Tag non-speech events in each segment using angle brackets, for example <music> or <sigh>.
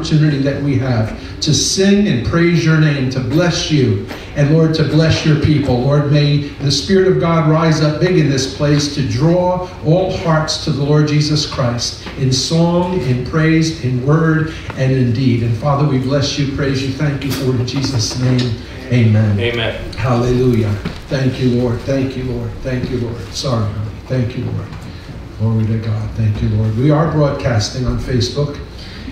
opportunity that we have to sing and praise your name, to bless you, and Lord, to bless your people. Lord, may the Spirit of God rise up big in this place to draw all hearts to the Lord Jesus Christ in song, in praise, in word, and in deed. And Father, we bless you, praise you, thank you for it in Jesus' name. Amen. Amen. Hallelujah. Thank you, Lord. Thank you, Lord. Thank you, Lord. Sorry, honey. Thank you, Lord. Glory to God. Thank you, Lord. We are broadcasting on Facebook.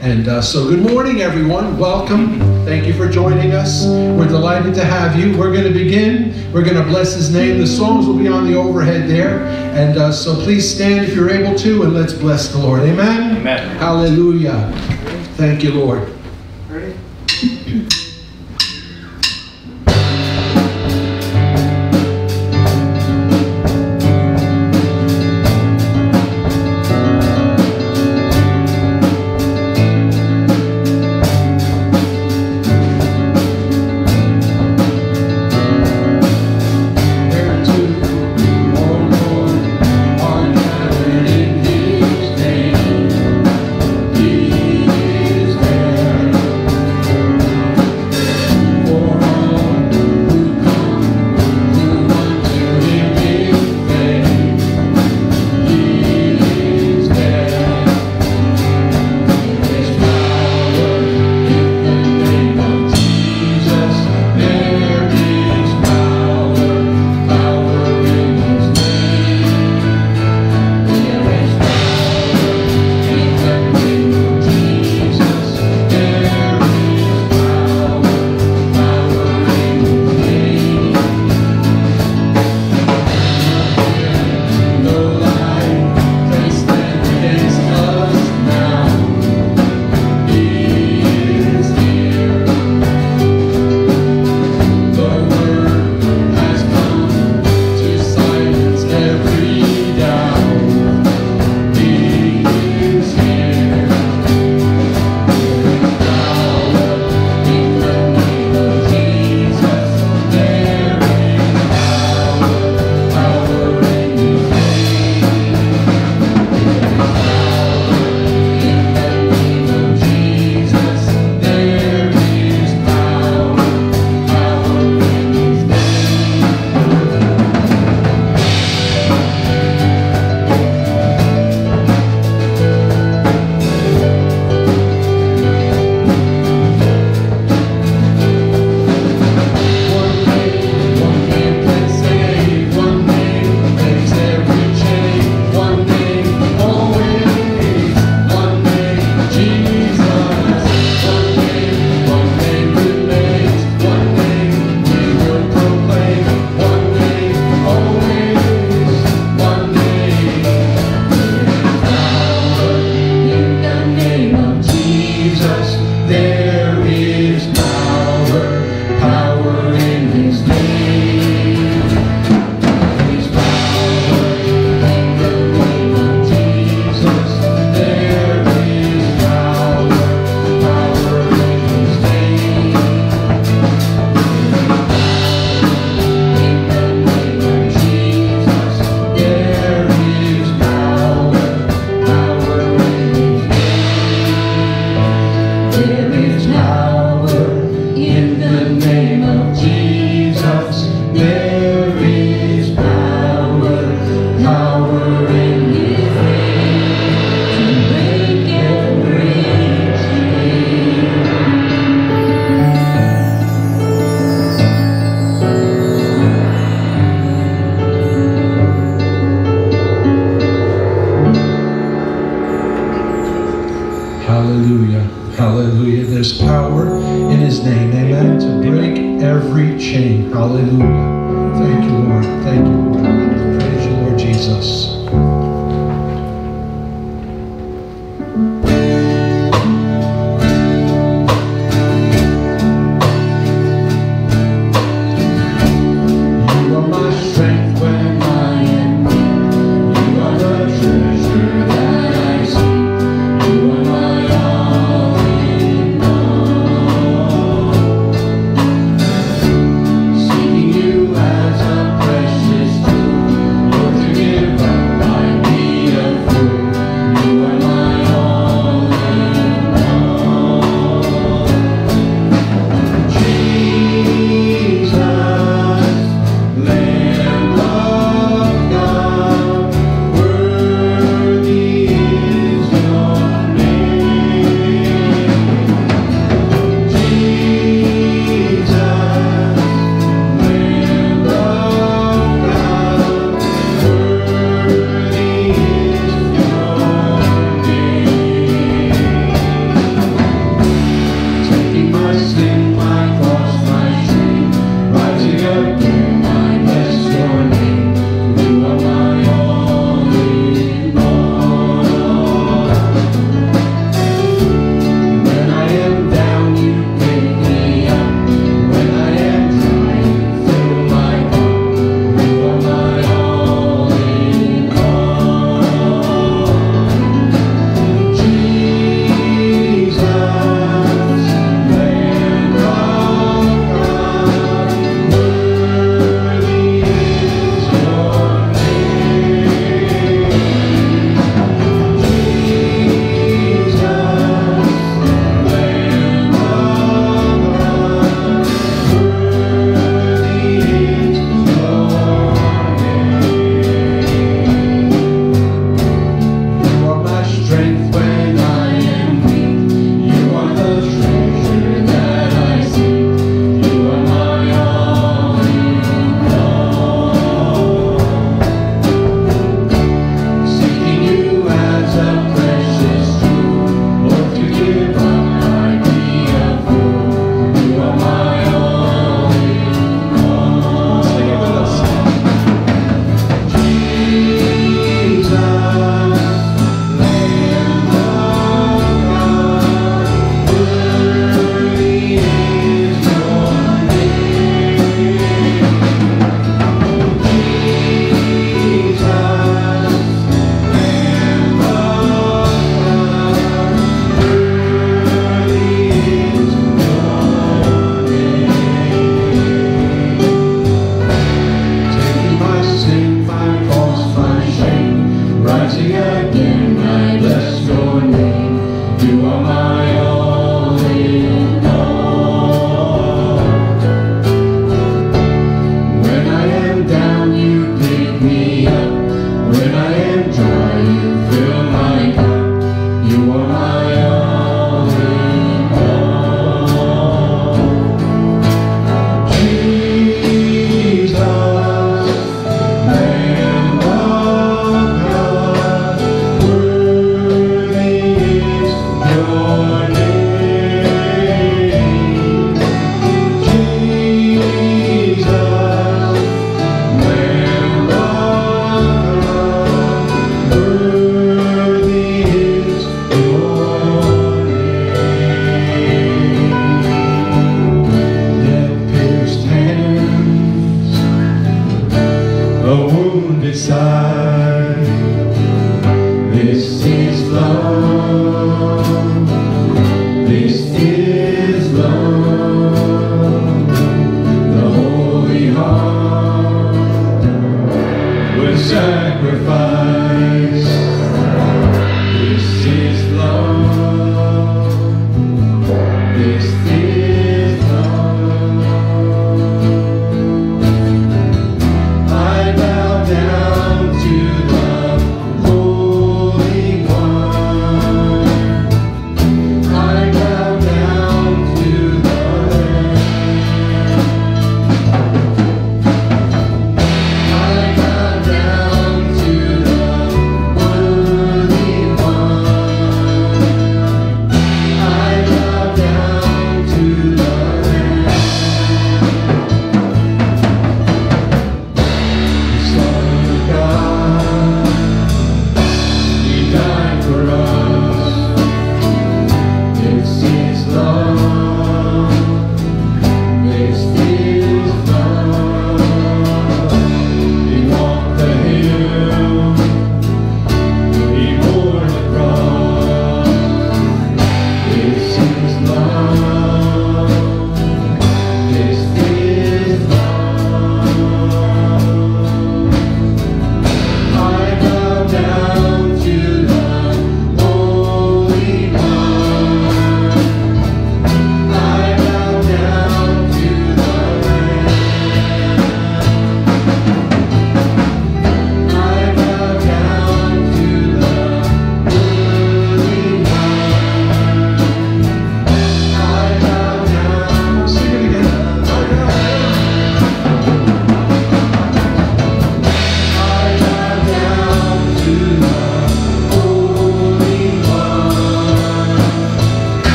And uh, so, good morning, everyone. Welcome. Thank you for joining us. We're delighted to have you. We're going to begin. We're going to bless His name. The songs will be on the overhead there. And uh, so, please stand if you're able to, and let's bless the Lord. Amen. Amen. Hallelujah. Thank you, Lord. Ready?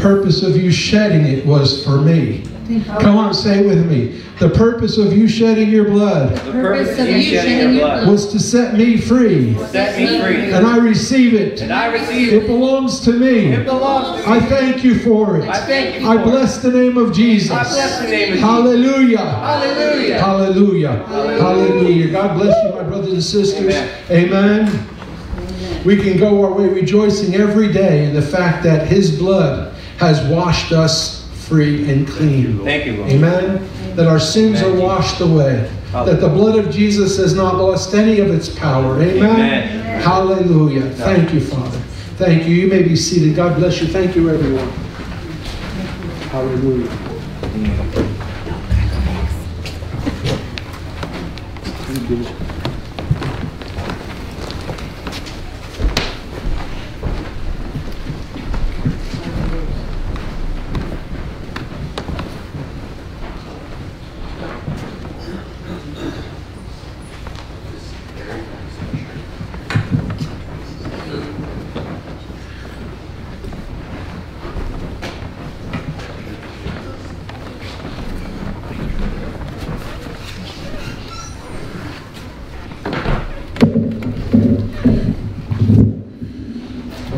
Purpose of you shedding it was for me. Come on, say it with me. The purpose of you shedding your blood The purpose of you shedding your blood was to set me free, set me free. and I receive it. And I receive It it. belongs to me. It belongs to I thank you for it. I thank you I bless the name of Jesus. I bless the name of Jesus. Hallelujah. Hallelujah. Hallelujah. Hallelujah. God bless you, my brothers and sisters. Amen. We can go our way rejoicing every day in the fact that His blood has washed us free and clean. Thank you, Lord. Amen. That our sins are Thank you. washed away. That the blood of Jesus has not lost any of its power. Amen. Amen. Hallelujah. Thank you, Father. Thank you. You may be seated. God bless you. Thank you, everyone. Hallelujah.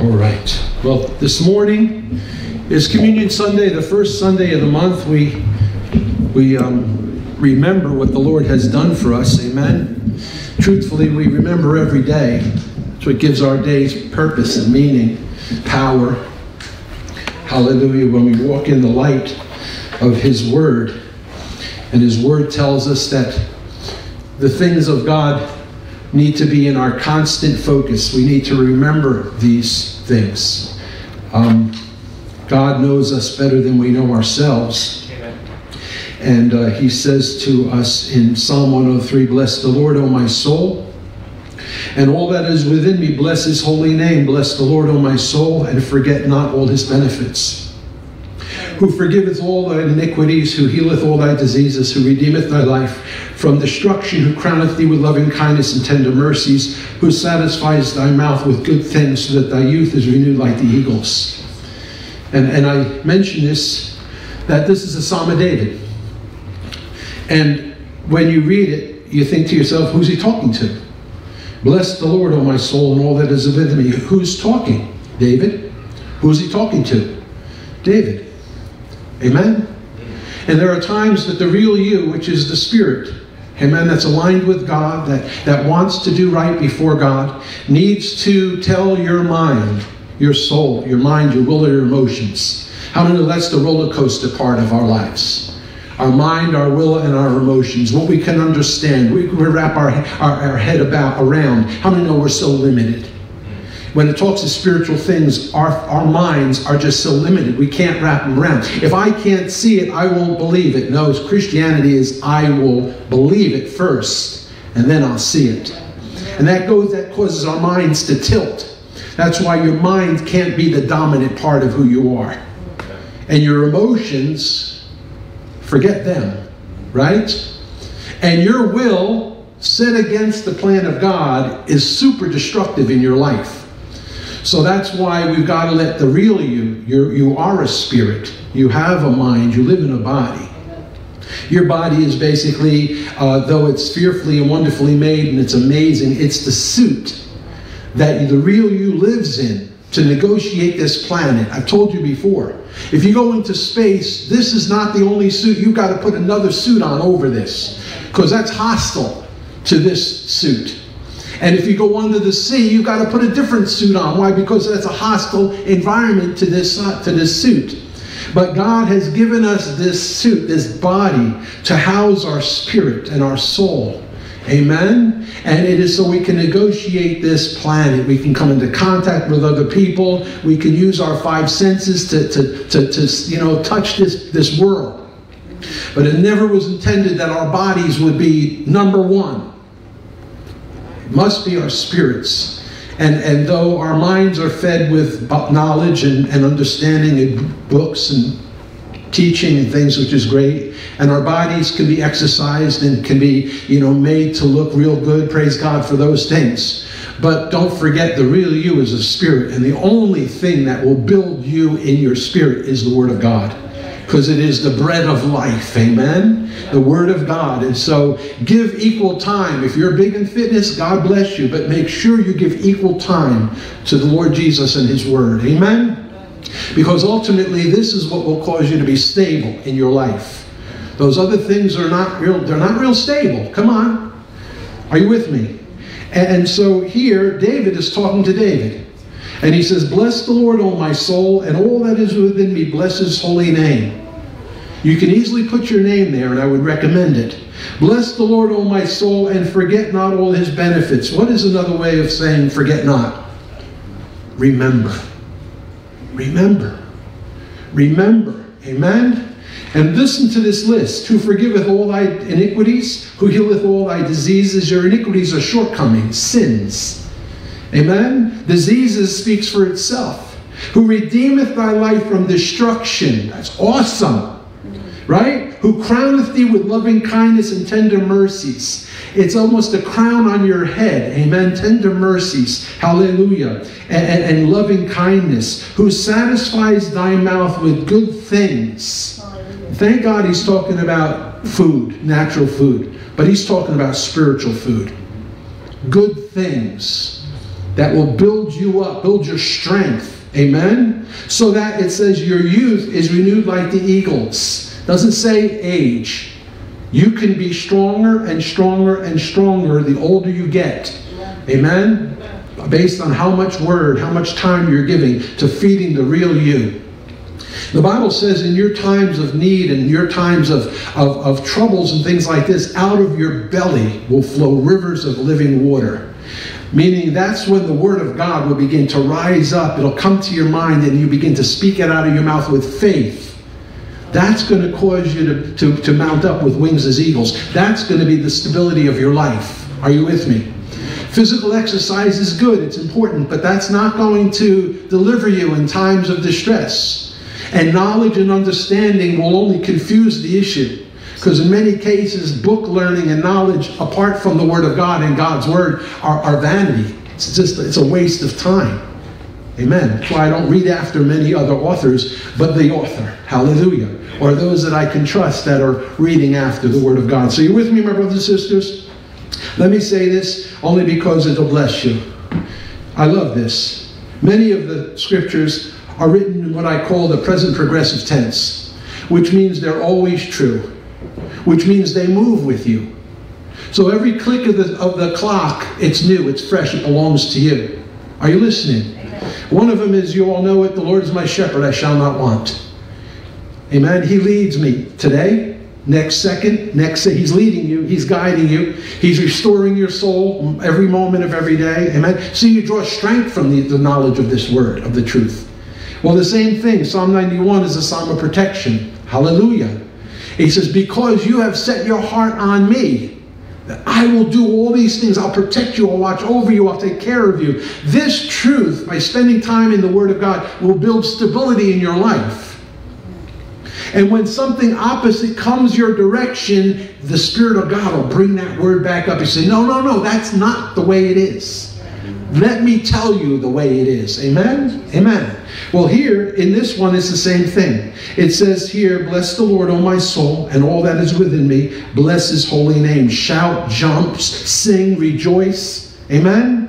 All right. Well, this morning is Communion Sunday, the first Sunday of the month. We we um, remember what the Lord has done for us. Amen. Truthfully, we remember every day. That's what gives our days purpose and meaning, power. Hallelujah. When we walk in the light of His Word, and His Word tells us that the things of God need to be in our constant focus. We need to remember these things. Um, God knows us better than we know ourselves. And uh, he says to us in Psalm 103 Bless the Lord, O my soul, and all that is within me, bless his holy name. Bless the Lord, O my soul, and forget not all his benefits. Who forgiveth all thy iniquities, who healeth all thy diseases, who redeemeth thy life from destruction, who crowneth thee with loving kindness and tender mercies, who satisfies thy mouth with good things, so that thy youth is renewed like the eagles. And, and I mention this, that this is a Psalm of David. And when you read it, you think to yourself, who's he talking to? Bless the Lord, O my soul, and all that is within me. Who's talking? David. Who's he talking to? David. Amen? And there are times that the real you, which is the Spirit, amen, that's aligned with God, that, that wants to do right before God, needs to tell your mind, your soul, your mind, your will, your emotions. How many know that's the roller coaster part of our lives? Our mind, our will, and our emotions, what we can understand, we, we wrap our, our, our head about around. How many know we're so limited? When it talks of spiritual things, our, our minds are just so limited. We can't wrap them around. If I can't see it, I won't believe it. No, Christianity is I will believe it first, and then I'll see it. And that goes that causes our minds to tilt. That's why your mind can't be the dominant part of who you are. And your emotions, forget them, right? And your will set against the plan of God is super destructive in your life. So that's why we've got to let the real you, you you are a spirit, you have a mind, you live in a body. Your body is basically, uh, though it's fearfully and wonderfully made and it's amazing, it's the suit that the real you lives in to negotiate this planet. I've told you before. If you go into space, this is not the only suit. You've got to put another suit on over this because that's hostile to this suit. And if you go under the sea, you've got to put a different suit on. Why? Because that's a hostile environment to this, uh, to this suit. But God has given us this suit, this body, to house our spirit and our soul. Amen? And it is so we can negotiate this planet. We can come into contact with other people. We can use our five senses to, to, to, to you know, touch this, this world. But it never was intended that our bodies would be number one. Must be our spirits. And, and though our minds are fed with knowledge and, and understanding and books and teaching and things, which is great. And our bodies can be exercised and can be, you know, made to look real good. Praise God for those things. But don't forget the real you is a spirit. And the only thing that will build you in your spirit is the Word of God. Because it is the bread of life. Amen? The Word of God. And so give equal time. If you're big in fitness, God bless you. But make sure you give equal time to the Lord Jesus and His Word. Amen? Because ultimately, this is what will cause you to be stable in your life. Those other things are not real, they're not real stable. Come on. Are you with me? And so here, David is talking to David. And he says, Bless the Lord, O my soul, and all that is within me, bless his holy name. You can easily put your name there, and I would recommend it. Bless the Lord, O my soul, and forget not all his benefits. What is another way of saying forget not? Remember. Remember. Remember. Amen? And listen to this list who forgiveth all thy iniquities, who healeth all thy diseases. Your iniquities are shortcomings, sins. Amen? Diseases speaks for itself. Who redeemeth thy life from destruction. That's awesome. Right? Who crowneth thee with loving kindness and tender mercies. It's almost a crown on your head. Amen. Tender mercies. Hallelujah. And, and, and loving kindness. Who satisfies thy mouth with good things. Thank God he's talking about food, natural food. But he's talking about spiritual food. Good things that will build you up, build your strength. Amen. So that it says your youth is renewed like the eagles. Doesn't say age. You can be stronger and stronger and stronger the older you get. Amen? Based on how much word, how much time you're giving to feeding the real you. The Bible says in your times of need and your times of, of, of troubles and things like this, out of your belly will flow rivers of living water. Meaning that's when the Word of God will begin to rise up. It'll come to your mind and you begin to speak it out of your mouth with faith. That's going to cause you to, to, to mount up with wings as eagles. That's going to be the stability of your life. Are you with me? Physical exercise is good, it's important, but that's not going to deliver you in times of distress. And knowledge and understanding will only confuse the issue. Because in many cases, book learning and knowledge, apart from the Word of God and God's Word, are, are vanity. It's just it's a waste of time. Amen. That's why I don't read after many other authors, but the author. Hallelujah. Or those that I can trust that are reading after the Word of God. So you with me, my brothers and sisters? Let me say this only because it'll bless you. I love this. Many of the scriptures are written in what I call the present progressive tense, which means they're always true, which means they move with you. So every click of the, of the clock, it's new, it's fresh, it belongs to you. Are you listening? One of them is, you all know it, the Lord is my shepherd, I shall not want. Amen. He leads me today, next second, next he's leading you, he's guiding you, he's restoring your soul every moment of every day. Amen. So you draw strength from the, the knowledge of this word, of the truth. Well, the same thing, Psalm 91 is a psalm of protection. Hallelujah. He says, Because you have set your heart on me, I will do all these things. I'll protect you. I'll watch over you. I'll take care of you. This truth, by spending time in the Word of God, will build stability in your life. And when something opposite comes your direction, the Spirit of God will bring that word back up. You say, No, no, no, that's not the way it is. Let me tell you the way it is. Amen? Amen. Well, here in this one, it's the same thing. It says here, Bless the Lord, O my soul, and all that is within me. Bless his holy name. Shout, jump, sing, rejoice. Amen?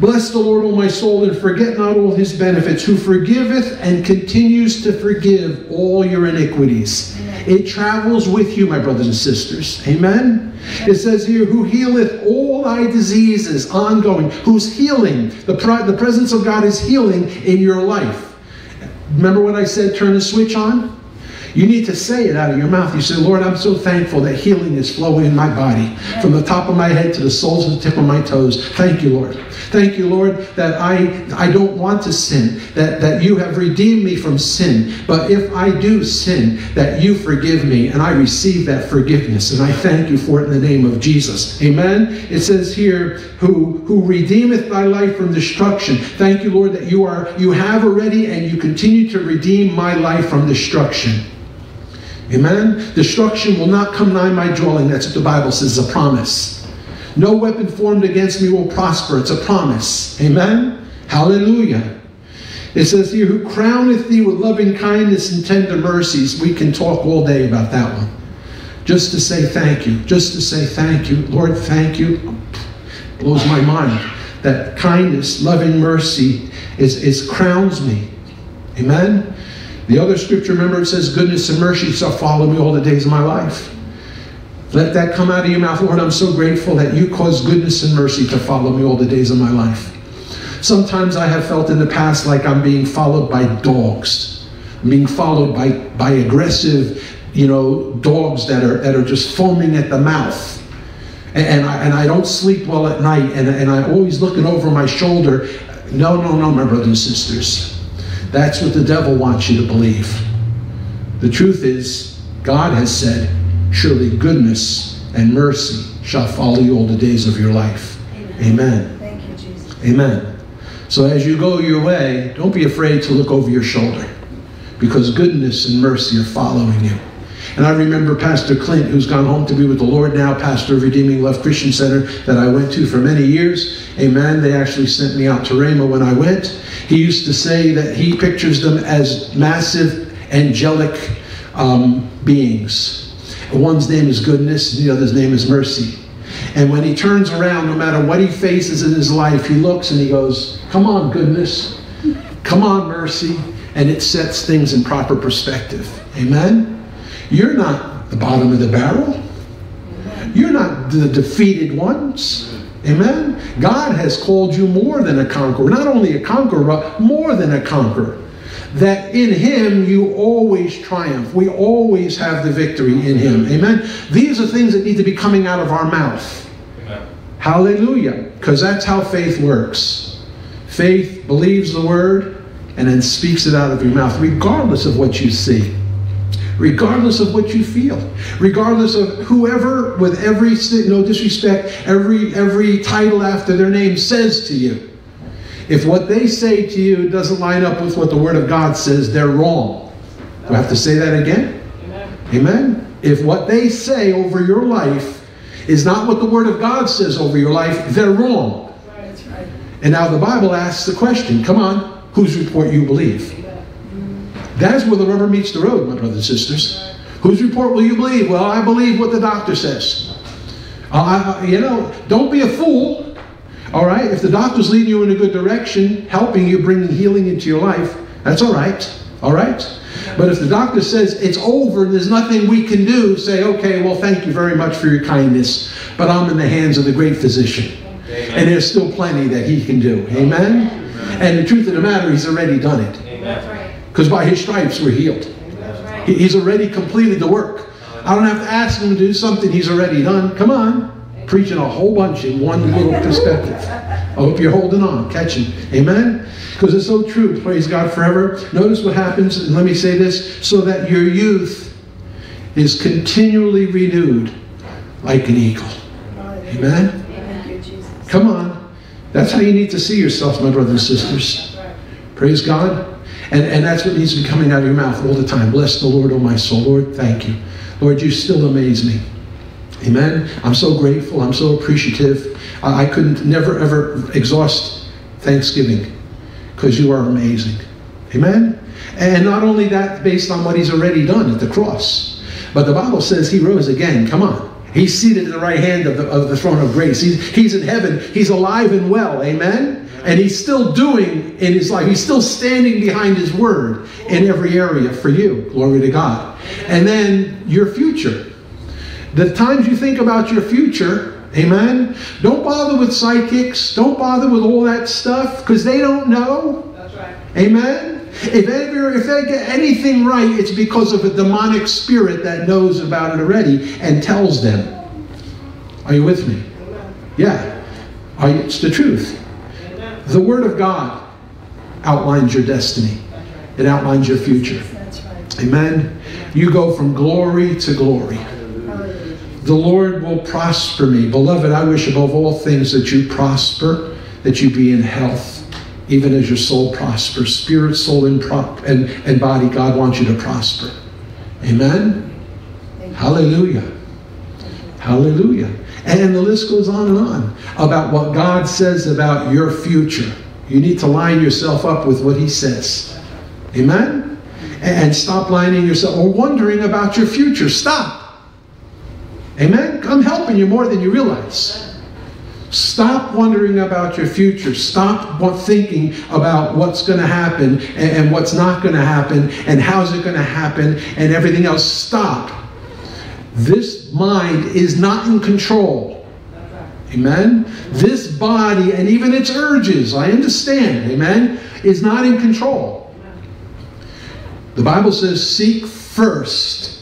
Bless the Lord, O my soul, and forget not all his benefits, who forgiveth and continues to forgive all your iniquities. Amen. It travels with you, my brothers and sisters. Amen? It says here, who healeth all thy diseases, ongoing, who's healing. The, the presence of God is healing in your life. Remember what I said, turn the switch on? You need to say it out of your mouth. You say, Lord, I'm so thankful that healing is flowing in my body from the top of my head to the soles of the tip of my toes. Thank you, Lord. Thank you, Lord, that I, I don't want to sin, that, that you have redeemed me from sin. But if I do sin, that you forgive me, and I receive that forgiveness. And I thank you for it in the name of Jesus. Amen. It says here, who, who redeemeth thy life from destruction. Thank you, Lord, that you are you have already and you continue to redeem my life from destruction. Amen? Destruction will not come nigh my dwelling. That's what the Bible says, is a promise. No weapon formed against me will prosper. It's a promise. Amen? Hallelujah. It says here, who crowneth thee with loving kindness and tender mercies. We can talk all day about that one. Just to say thank you. Just to say thank you. Lord, thank you. Blows my mind. That kindness, loving mercy is, is crowns me. Amen? The other scripture, remember, it says, Goodness and mercy shall follow me all the days of my life. Let that come out of your mouth. Lord, I'm so grateful that you cause goodness and mercy to follow me all the days of my life. Sometimes I have felt in the past like I'm being followed by dogs. I'm being followed by, by aggressive, you know, dogs that are, that are just foaming at the mouth. And, and, I, and I don't sleep well at night, and, and I'm always looking over my shoulder. No, no, no, my brothers and sisters. That's what the devil wants you to believe. The truth is, God has said, surely goodness and mercy shall follow you all the days of your life. Amen. Amen. Thank you, Jesus. Amen. So as you go your way, don't be afraid to look over your shoulder because goodness and mercy are following you. And I remember Pastor Clint, who's gone home to be with the Lord now, pastor of Redeeming Love Christian Center that I went to for many years. Amen. They actually sent me out to Rhema when I went. He used to say that he pictures them as massive angelic um, beings. One's name is goodness, the other's name is mercy. And when he turns around, no matter what he faces in his life, he looks and he goes, Come on, goodness. Come on, mercy. And it sets things in proper perspective. Amen? You're not the bottom of the barrel. You're not the defeated ones. Amen? God has called you more than a conqueror. Not only a conqueror, but more than a conqueror. That in Him you always triumph. We always have the victory in Him. Amen? These are things that need to be coming out of our mouth. Amen. Hallelujah. Because that's how faith works. Faith believes the word and then speaks it out of your mouth, regardless of what you see regardless of what you feel, regardless of whoever, with every no disrespect, every every title after their name says to you. If what they say to you doesn't line up with what the Word of God says, they're wrong. Do I have to say that again? Amen. Amen. If what they say over your life is not what the Word of God says over your life, they're wrong. That's right. And now the Bible asks the question come on, whose report you believe? That's where the rubber meets the road, my brothers and sisters. Whose report will you believe? Well, I believe what the doctor says. Uh, you know, don't be a fool. All right? If the doctor's leading you in a good direction, helping you, bringing healing into your life, that's all right. All right? But if the doctor says it's over and there's nothing we can do, say, okay, well, thank you very much for your kindness, but I'm in the hands of the great physician. Amen. And there's still plenty that he can do. Amen? Amen? And the truth of the matter, he's already done it. Amen. Because by his stripes we're healed. He's already completed the work. I don't have to ask him to do something he's already done. Come on. Preaching a whole bunch in one little perspective. I hope you're holding on, catching. Amen? Because it's so true. Praise God forever. Notice what happens, and let me say this so that your youth is continually renewed like an eagle. Amen? Come on. That's how you need to see yourself, my brothers and sisters. Praise God. And, and that's what needs to be coming out of your mouth all the time. Bless the Lord, oh my soul. Lord, thank you. Lord, you still amaze me. Amen. I'm so grateful. I'm so appreciative. I, I couldn't never ever exhaust Thanksgiving because you are amazing. Amen. And not only that, based on what he's already done at the cross, but the Bible says he rose again. Come on. He's seated at the right hand of the, of the throne of grace. He's, he's in heaven. He's alive and well. Amen. And he's still doing in his life, he's still standing behind his word in every area for you. Glory to God. And then your future. The times you think about your future, amen, don't bother with psychics, don't bother with all that stuff because they don't know. That's right. Amen. If, ever, if they get anything right, it's because of a demonic spirit that knows about it already and tells them. Are you with me? Yeah. It's the truth. The Word of God outlines your destiny, it outlines your future. Amen. You go from glory to glory. The Lord will prosper me. Beloved, I wish above all things that you prosper, that you be in health, even as your soul prospers. Spirit, soul, and, and, and body, God wants you to prosper. Amen. Hallelujah. Hallelujah. And the list goes on and on about what God says about your future. You need to line yourself up with what He says. Amen? And stop lining yourself or wondering about your future. Stop. Amen? I'm helping you more than you realize. Stop wondering about your future. Stop thinking about what's going to happen and what's not going to happen and how's it going to happen and everything else. Stop. This mind is not in control. Amen? This body and even its urges, I understand, amen, is not in control. The Bible says, seek first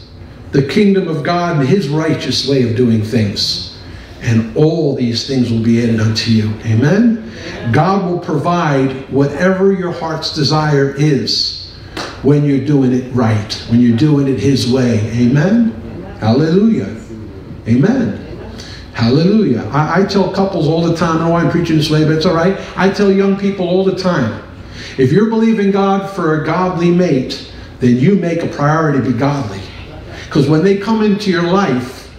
the kingdom of God and his righteous way of doing things. And all these things will be added unto you. Amen? God will provide whatever your heart's desire is when you're doing it right, when you're doing it his way. Amen? Hallelujah. Amen. Hallelujah. I, I, tell couples all the time, I know I'm preaching this way, but it's all right. I tell young people all the time if you're believing God for a godly mate, then you make a priority to be godly. Because when they come into your life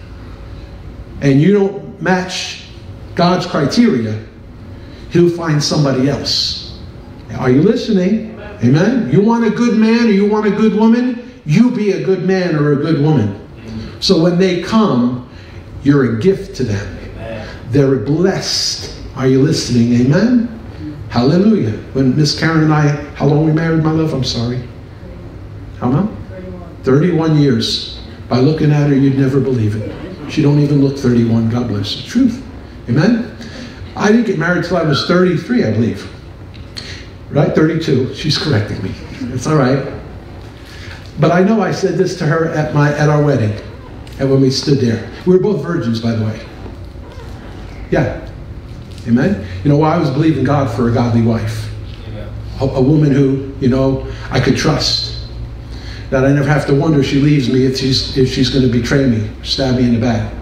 and you don't match God's criteria, He'll find somebody else. Are you listening? Amen. You want a good man or you want a good woman? You be a good man or a good woman. So when they come, you're a gift to them. Amen. They're blessed. Are you listening? Amen? Hallelujah. When Miss Karen and I, how long we married, my love? I'm sorry. How long? 31. 31 years. By looking at her, you'd never believe it. She don't even look 31. God bless. The truth. Amen? I didn't get married till I was 33, I believe. Right? 32. She's correcting me. It's all right. But I know I said this to her at my at our wedding and when we stood there. We were both virgins, by the way. Yeah. Amen? You know, why I was believing God for a godly wife. A, a, woman who, you know, I could trust. That I never have to wonder if she leaves me, if she's, if she's going to betray me, stab me in the back.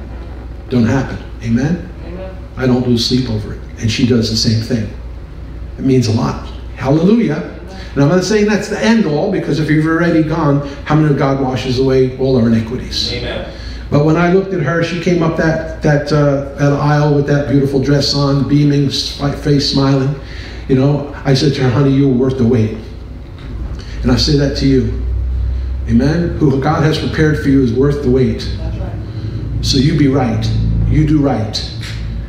Don't happen. Amen? Amen? I don't lose sleep over it. And she does the same thing. It means a lot. Hallelujah. And I'm not saying that's the end all, because if you've already gone, how many of God washes away all our iniquities? Amen. But when I looked at her, she came up that that uh, that aisle with that beautiful dress on, beaming, face smiling. You know, I said to her, "Honey, you're worth the wait." And I say that to you, Amen. Who God has prepared for you is worth the wait. Right. So you be right. You do right,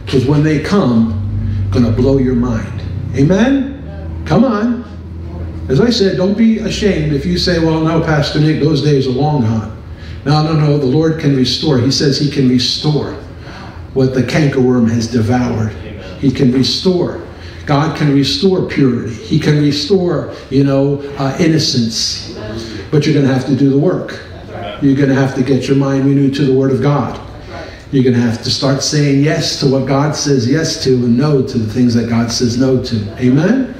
because when they come, gonna blow your mind. Amen. Come on. As I said, don't be ashamed if you say, "Well, no, Pastor Nick, those days are long gone." No, no, no. The Lord can restore. He says He can restore what the cankerworm has devoured. He can restore. God can restore purity. He can restore, you know, uh, innocence. But you're going to have to do the work. You're going to have to get your mind renewed to the Word of God. You're going to have to start saying yes to what God says yes to and no to the things that God says no to. Amen?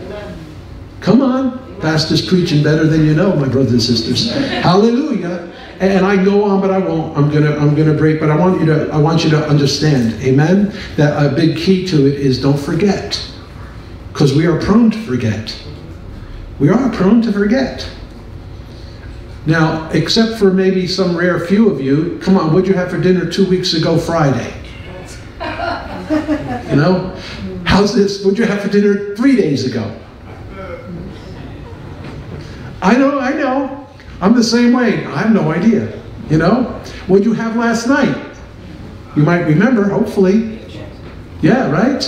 Come on. Pastor's preaching better than you know, my brothers and sisters. Hallelujah and I go on, but I won't. I'm gonna I'm gonna break. But I want you to I want you to understand, Amen. That a big key to it is don't forget, because we are prone to forget. We are prone to forget. Now, except for maybe some rare few of you, come on, what'd you have for dinner two weeks ago Friday? You know, how's this? What'd you have for dinner three days ago? I know, I know. I'm the same way. I have no idea. You know? What'd you have last night? You might remember, hopefully. Yeah, right?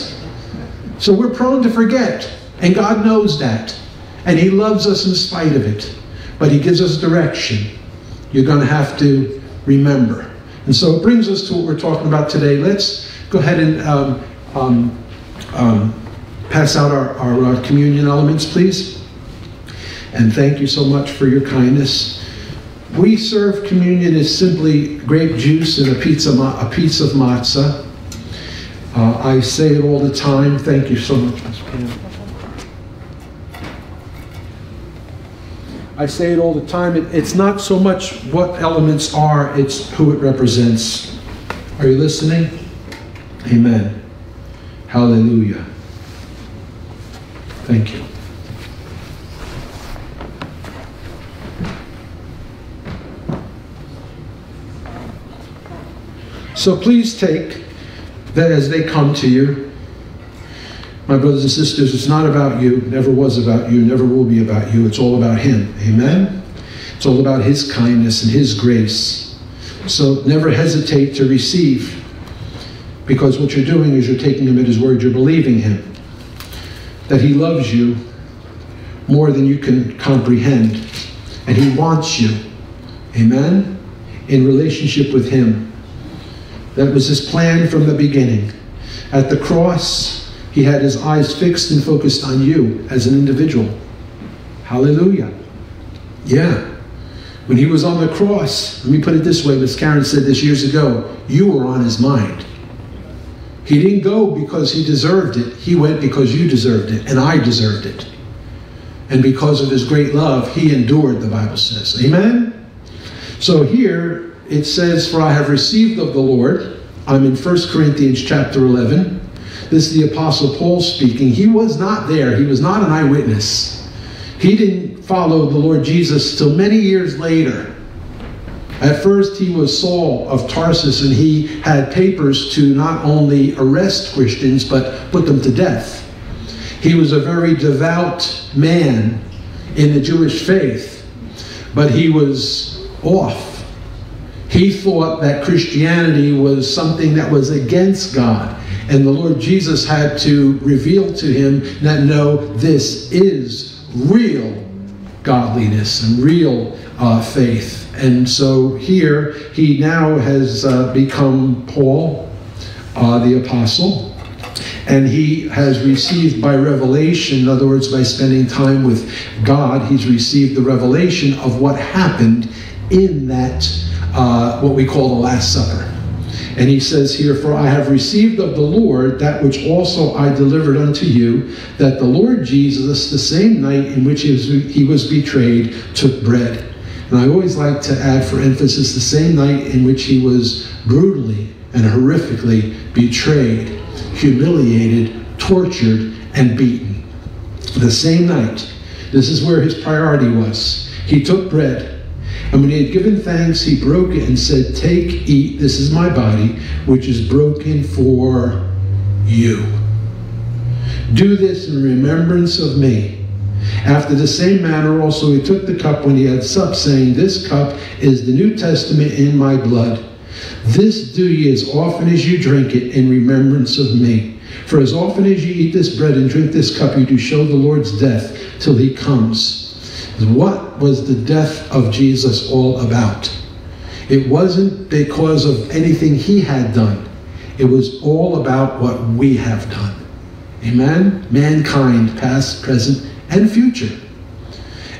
So we're prone to forget. And God knows that. And He loves us in spite of it. But He gives us direction. You're going to have to remember. And so it brings us to what we're talking about today. Let's go ahead and um, um, um, pass out our, our, our communion elements, please and thank you so much for your kindness. We serve communion as simply grape juice and a pizza, a piece of matzah. Uh, I say it all the time. Thank you so much, Ms. Pam. I say it all the time. It, it's not so much what elements are, it's who it represents. Are you listening? Amen. Hallelujah. Thank you. So please take that as they come to you. My brothers and sisters, it's not about you, never was about you, never will be about you. It's all about Him. Amen? It's all about His kindness and His grace. So never hesitate to receive because what you're doing is you're taking Him at His word, you're believing Him. That He loves you more than you can comprehend. And He wants you. Amen? In relationship with Him. That was his plan from the beginning. At the cross, he had his eyes fixed and focused on you as an individual. Hallelujah. Yeah. When he was on the cross, let me put it this way, Miss Karen said this years ago, you were on his mind. He didn't go because he deserved it. He went because you deserved it, and I deserved it. And because of his great love, he endured, the Bible says. Amen? So here, it says, For I have received of the Lord. I'm in 1 Corinthians chapter 11. This is the Apostle Paul speaking. He was not there, he was not an eyewitness. He didn't follow the Lord Jesus till many years later. At first, he was Saul of Tarsus, and he had papers to not only arrest Christians, but put them to death. He was a very devout man in the Jewish faith, but he was off he thought that Christianity was something that was against God. And the Lord Jesus had to reveal to him that no, this is real godliness and real uh, faith. And so here he now has uh, become Paul, uh, the apostle, and he has received by revelation, in other words, by spending time with God, he's received the revelation of what happened in that uh, what we call the Last Supper. And he says here, For I have received of the Lord that which also I delivered unto you, that the Lord Jesus, the same night in which he was, he was betrayed, took bread. And I always like to add for emphasis the same night in which he was brutally and horrifically betrayed, humiliated, tortured, and beaten. The same night. This is where his priority was. He took bread and when he had given thanks, he broke it and said, Take, eat, this is my body, which is broken for you. Do this in remembrance of me. After the same manner also he took the cup when he had supped, saying, This cup is the New Testament in my blood. This do ye as often as you drink it in remembrance of me. For as often as you eat this bread and drink this cup, you do show the Lord's death till he comes. What was the death of Jesus all about? It wasn't because of anything he had done. It was all about what we have done. Amen? Mankind, past, present, and future.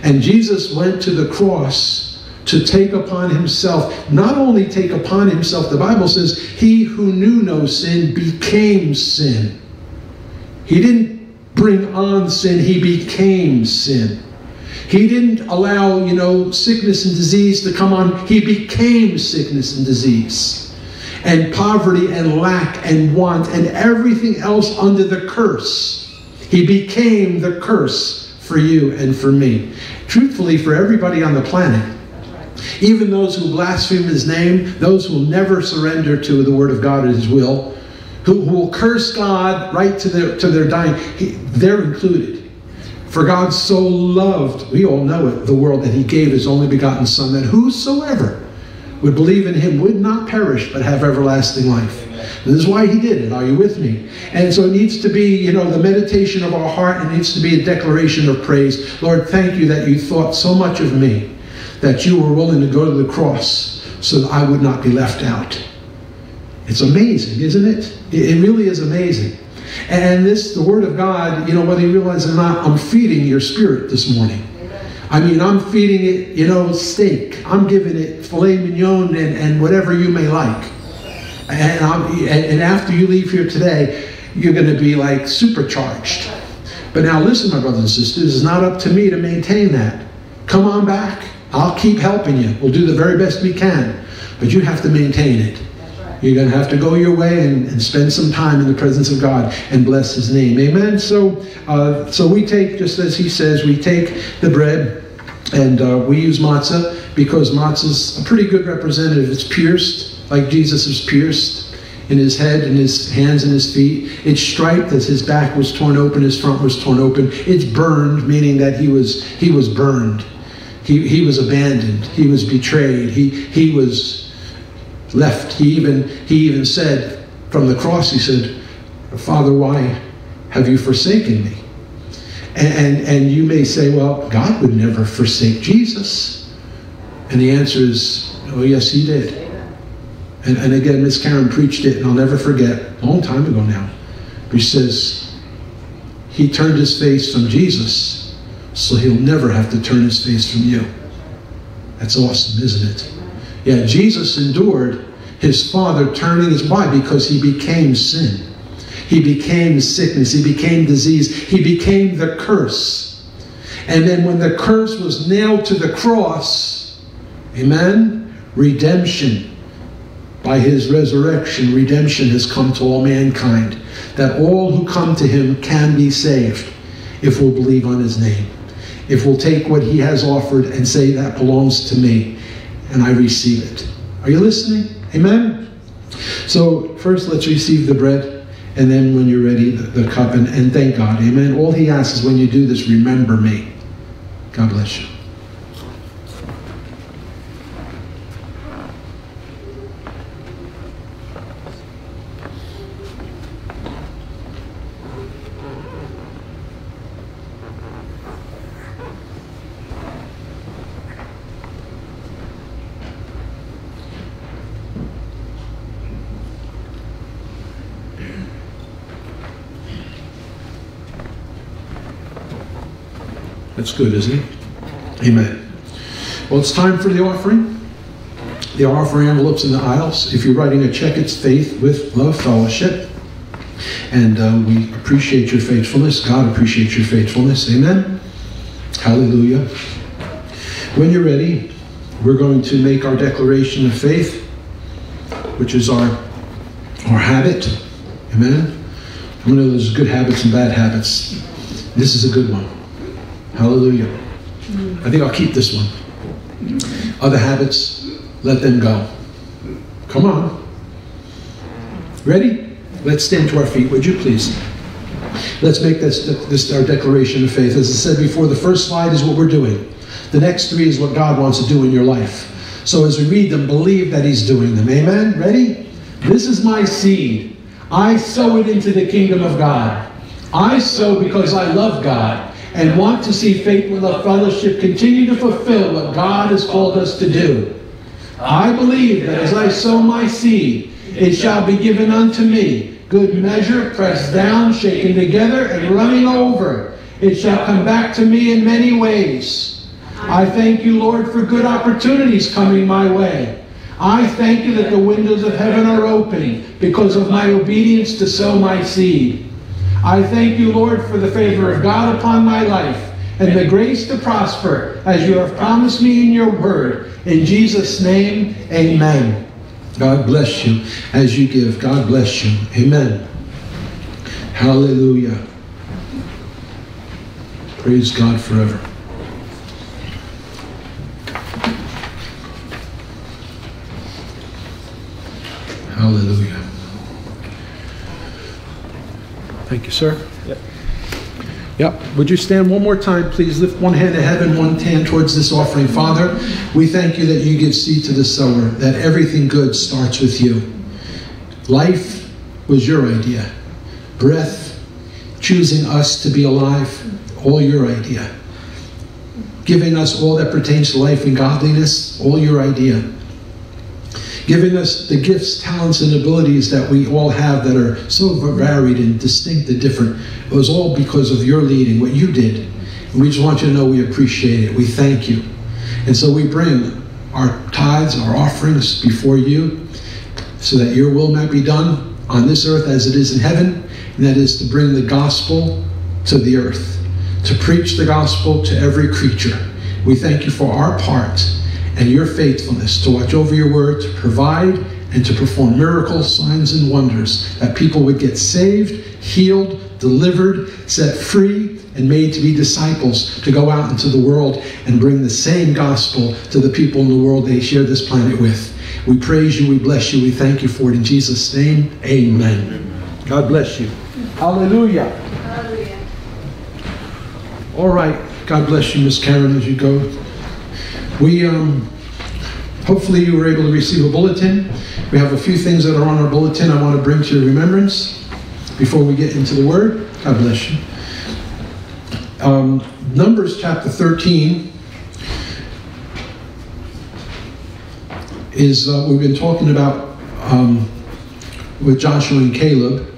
And Jesus went to the cross to take upon himself, not only take upon himself, the Bible says, he who knew no sin became sin. He didn't bring on sin, he became sin. He didn't allow, you know, sickness and disease to come on. He became sickness and disease. And poverty and lack and want and everything else under the curse. He became the curse for you and for me. Truthfully, for everybody on the planet. Even those who blaspheme his name, those who will never surrender to the word of God and his will, who, who will curse God right to their, to their dying, he, they're included. For God so loved, we all know it, the world that he gave his only begotten Son, that whosoever would believe in him would not perish but have everlasting life. This is why he did it. Are you with me? And so it needs to be, you know, the meditation of our heart. It needs to be a declaration of praise. Lord, thank you that you thought so much of me, that you were willing to go to the cross so that I would not be left out. It's amazing, isn't it? It really is amazing. And this, the Word of God, you know, whether you realize it or not, I'm feeding your spirit this morning. I mean, I'm feeding it, you know, steak. I'm giving it filet mignon and, and whatever you may like. And, and, and after you leave here today, you're going to be like supercharged. But now listen, my brothers and sisters, it's not up to me to maintain that. Come on back. I'll keep helping you. We'll do the very best we can. But you have to maintain it. You're going to have to go your way and, and, spend some time in the presence of God and bless His name. Amen. So, uh, so we take, just as He says, we take the bread and uh, we use matzah because matzah is a pretty good representative. It's pierced. like Jesus was pierced in his head and his hands and his feet. It's striped as his back was torn open, his front was torn open. It's burned, meaning that he was he was burned. He, he was abandoned. He was betrayed. He he was left. He even he even said from the cross, he said, Father, why have you forsaken me? And, and, and you may say, well, God would never forsake Jesus. And the answer is, oh, yes, he did. And, and again, Miss Karen preached it, and I'll never forget, a long time ago now. She says, He turned his face from Jesus, so he'll never have to turn his face from you. That's awesome, isn't it? Yeah, Jesus endured his Father turning his why? Because he became sin. He became sickness. He became disease. He became the curse. And then when the curse was nailed to the cross, amen, redemption by his resurrection, redemption has come to all mankind, that all who come to him can be saved if we'll believe on his name. If we'll take what he has offered and say, that belongs to me, and I receive it. Are you listening? Amen? So, first, let's receive the bread, and then, when you're ready, the, the cup, and, and thank God. Amen? All he asks is when you do this, remember me. God bless you. That's good, isn't it? Amen. Well, it's time for the offering. The offering envelopes in the aisles. If you're writing a check, it's Faith with Love Fellowship. And uh, we appreciate your faithfulness. God appreciates your faithfulness. Amen. Hallelujah. When you're ready, we're going to make our declaration of faith, which is our, our habit. Amen. I know there's good habits and bad habits. This is a good one. Hallelujah. Mm. I think I'll keep this one. Other habits, let them go. Come on. Ready? Let's stand to our feet, would you please? Let's make this, this our declaration of faith. As I said before, the first slide is what we're doing. The next three is what God wants to do in your life. So as we read them, believe that He's doing them. Amen? Ready? This is my seed. I sow it into the kingdom of God. I sow because I love God and want to see Faith with Love Fellowship continue to fulfill what God has called us to do. I believe that as I sow my seed, it shall be given unto me, good measure, pressed down, shaken together, and running over. It shall come back to me in many ways. I thank you, Lord, for good opportunities coming my way. I thank you that the windows of heaven are opening because of my obedience to sow my seed. I thank you, Lord, for the favor of God upon my life and the grace to prosper as you have promised me in your word. In Jesus' name, amen. God bless you as you give. God bless you. Amen. Hallelujah. Praise God forever. Hallelujah. Thank you, sir. Yep. Yep. Would you stand one more time, please? Lift one hand to heaven, one hand towards this offering. Father, we thank you that you give seed to the sower, that everything good starts with you. Life was your idea. Breath, choosing us to be alive, all your idea. Giving us all that pertains to life and godliness, all your idea giving us the gifts, talents, and abilities that we all have that are so varied and distinct and different. It was all because of your leading, what you did. And we just want you to know we appreciate it. We thank you. And so we bring our tithes, our offerings before you so that your will might be done on this earth as it is in heaven. And that is to bring the gospel to the earth, to preach the gospel to every creature. We thank you for our part and your faithfulness to watch over your word, to provide, and to perform miracles, signs, and wonders, that people would get saved, healed, delivered, set free, and made to be disciples to go out into the world and bring the same gospel to the people in the world they share this planet with. We praise you, we bless you, we thank you for it in Jesus' name. Amen. God bless you. Hallelujah. Hallelujah. All right. God bless you, Miss Karen, as you go. We um, hopefully you were able to receive a bulletin. We have a few things that are on our bulletin I want to bring to your remembrance before we get into the Word. God bless you. Um, Numbers chapter 13 is uh, we've been talking about um, with Joshua and Caleb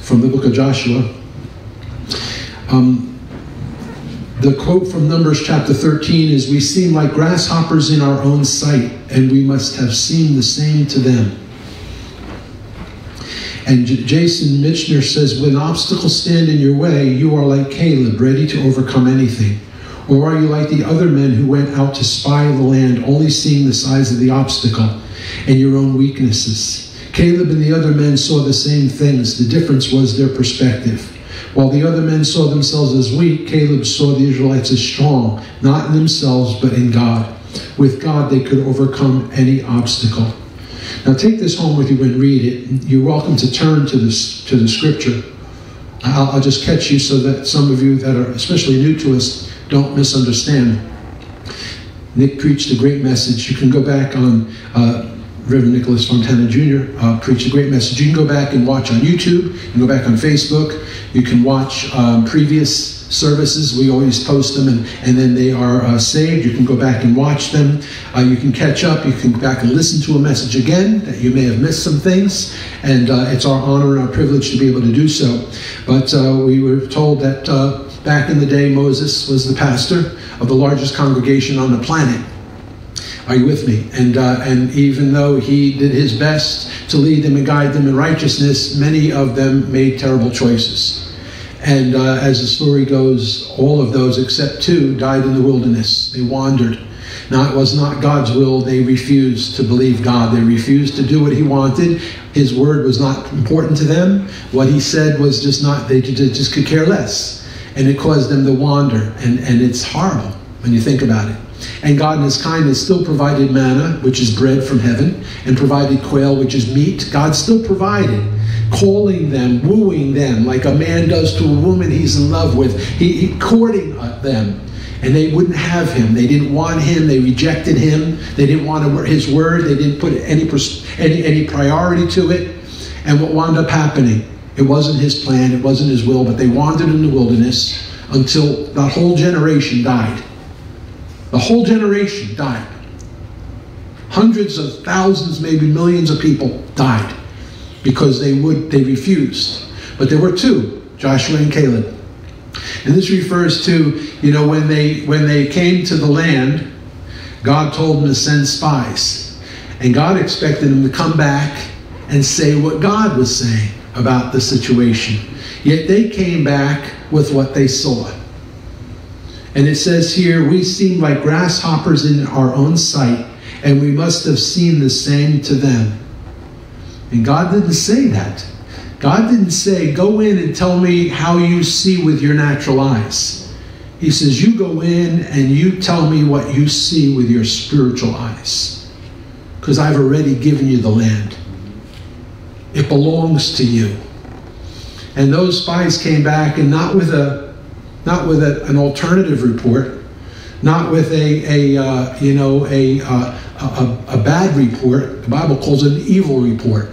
from the book of Joshua. Um, the quote from Numbers chapter 13 is We seem like grasshoppers in our own sight, and we must have seemed the same to them. And J- Jason Michener says, When obstacles stand in your way, you are like Caleb, ready to overcome anything. Or are you like the other men who went out to spy the land, only seeing the size of the obstacle and your own weaknesses? Caleb and the other men saw the same things. The difference was their perspective. While the other men saw themselves as weak, Caleb saw the Israelites as strong, not in themselves, but in God. With God, they could overcome any obstacle. Now, take this home with you and read it. You're welcome to turn to this to the scripture. I'll, I'll just catch you so that some of you that are especially new to us don't misunderstand. Nick preached a great message. You can go back on uh, Reverend Nicholas Fontana Jr. Uh, preached a great message. You can go back and watch on YouTube. You can go back on Facebook. You can watch um, previous services. We always post them, and, and then they are uh, saved. You can go back and watch them. Uh, you can catch up. You can go back and listen to a message again that you may have missed some things. And uh, it's our honor and our privilege to be able to do so. But uh, we were told that uh, back in the day, Moses was the pastor of the largest congregation on the planet. Are you with me? And uh, and even though he did his best to lead them and guide them in righteousness, many of them made terrible choices. And uh, as the story goes, all of those except two died in the wilderness. They wandered. Now, it was not God's will. They refused to believe God. They refused to do what He wanted. His word was not important to them. What He said was just not, they just could care less. And it caused them to wander. And, and it's horrible when you think about it. And God, in His kindness, still provided manna, which is bread from heaven, and provided quail, which is meat. God still provided, calling them, wooing them, like a man does to a woman he's in love with, he, he courting them. And they wouldn't have him. They didn't want him. They rejected him. They didn't want his word. They didn't put any, any, any priority to it. And what wound up happening? It wasn't his plan. It wasn't his will. But they wandered in the wilderness until that whole generation died. The whole generation died. Hundreds of thousands, maybe millions of people died because they would they refused. But there were two, Joshua and Caleb. And this refers to, you know, when they when they came to the land, God told them to send spies. And God expected them to come back and say what God was saying about the situation. Yet they came back with what they saw. And it says here, we seem like grasshoppers in our own sight, and we must have seen the same to them. And God didn't say that. God didn't say, go in and tell me how you see with your natural eyes. He says, you go in and you tell me what you see with your spiritual eyes. Because I've already given you the land. It belongs to you. And those spies came back and not with a not with a, an alternative report, not with a, a uh, you know a, uh, a, a bad report. The Bible calls it an evil report.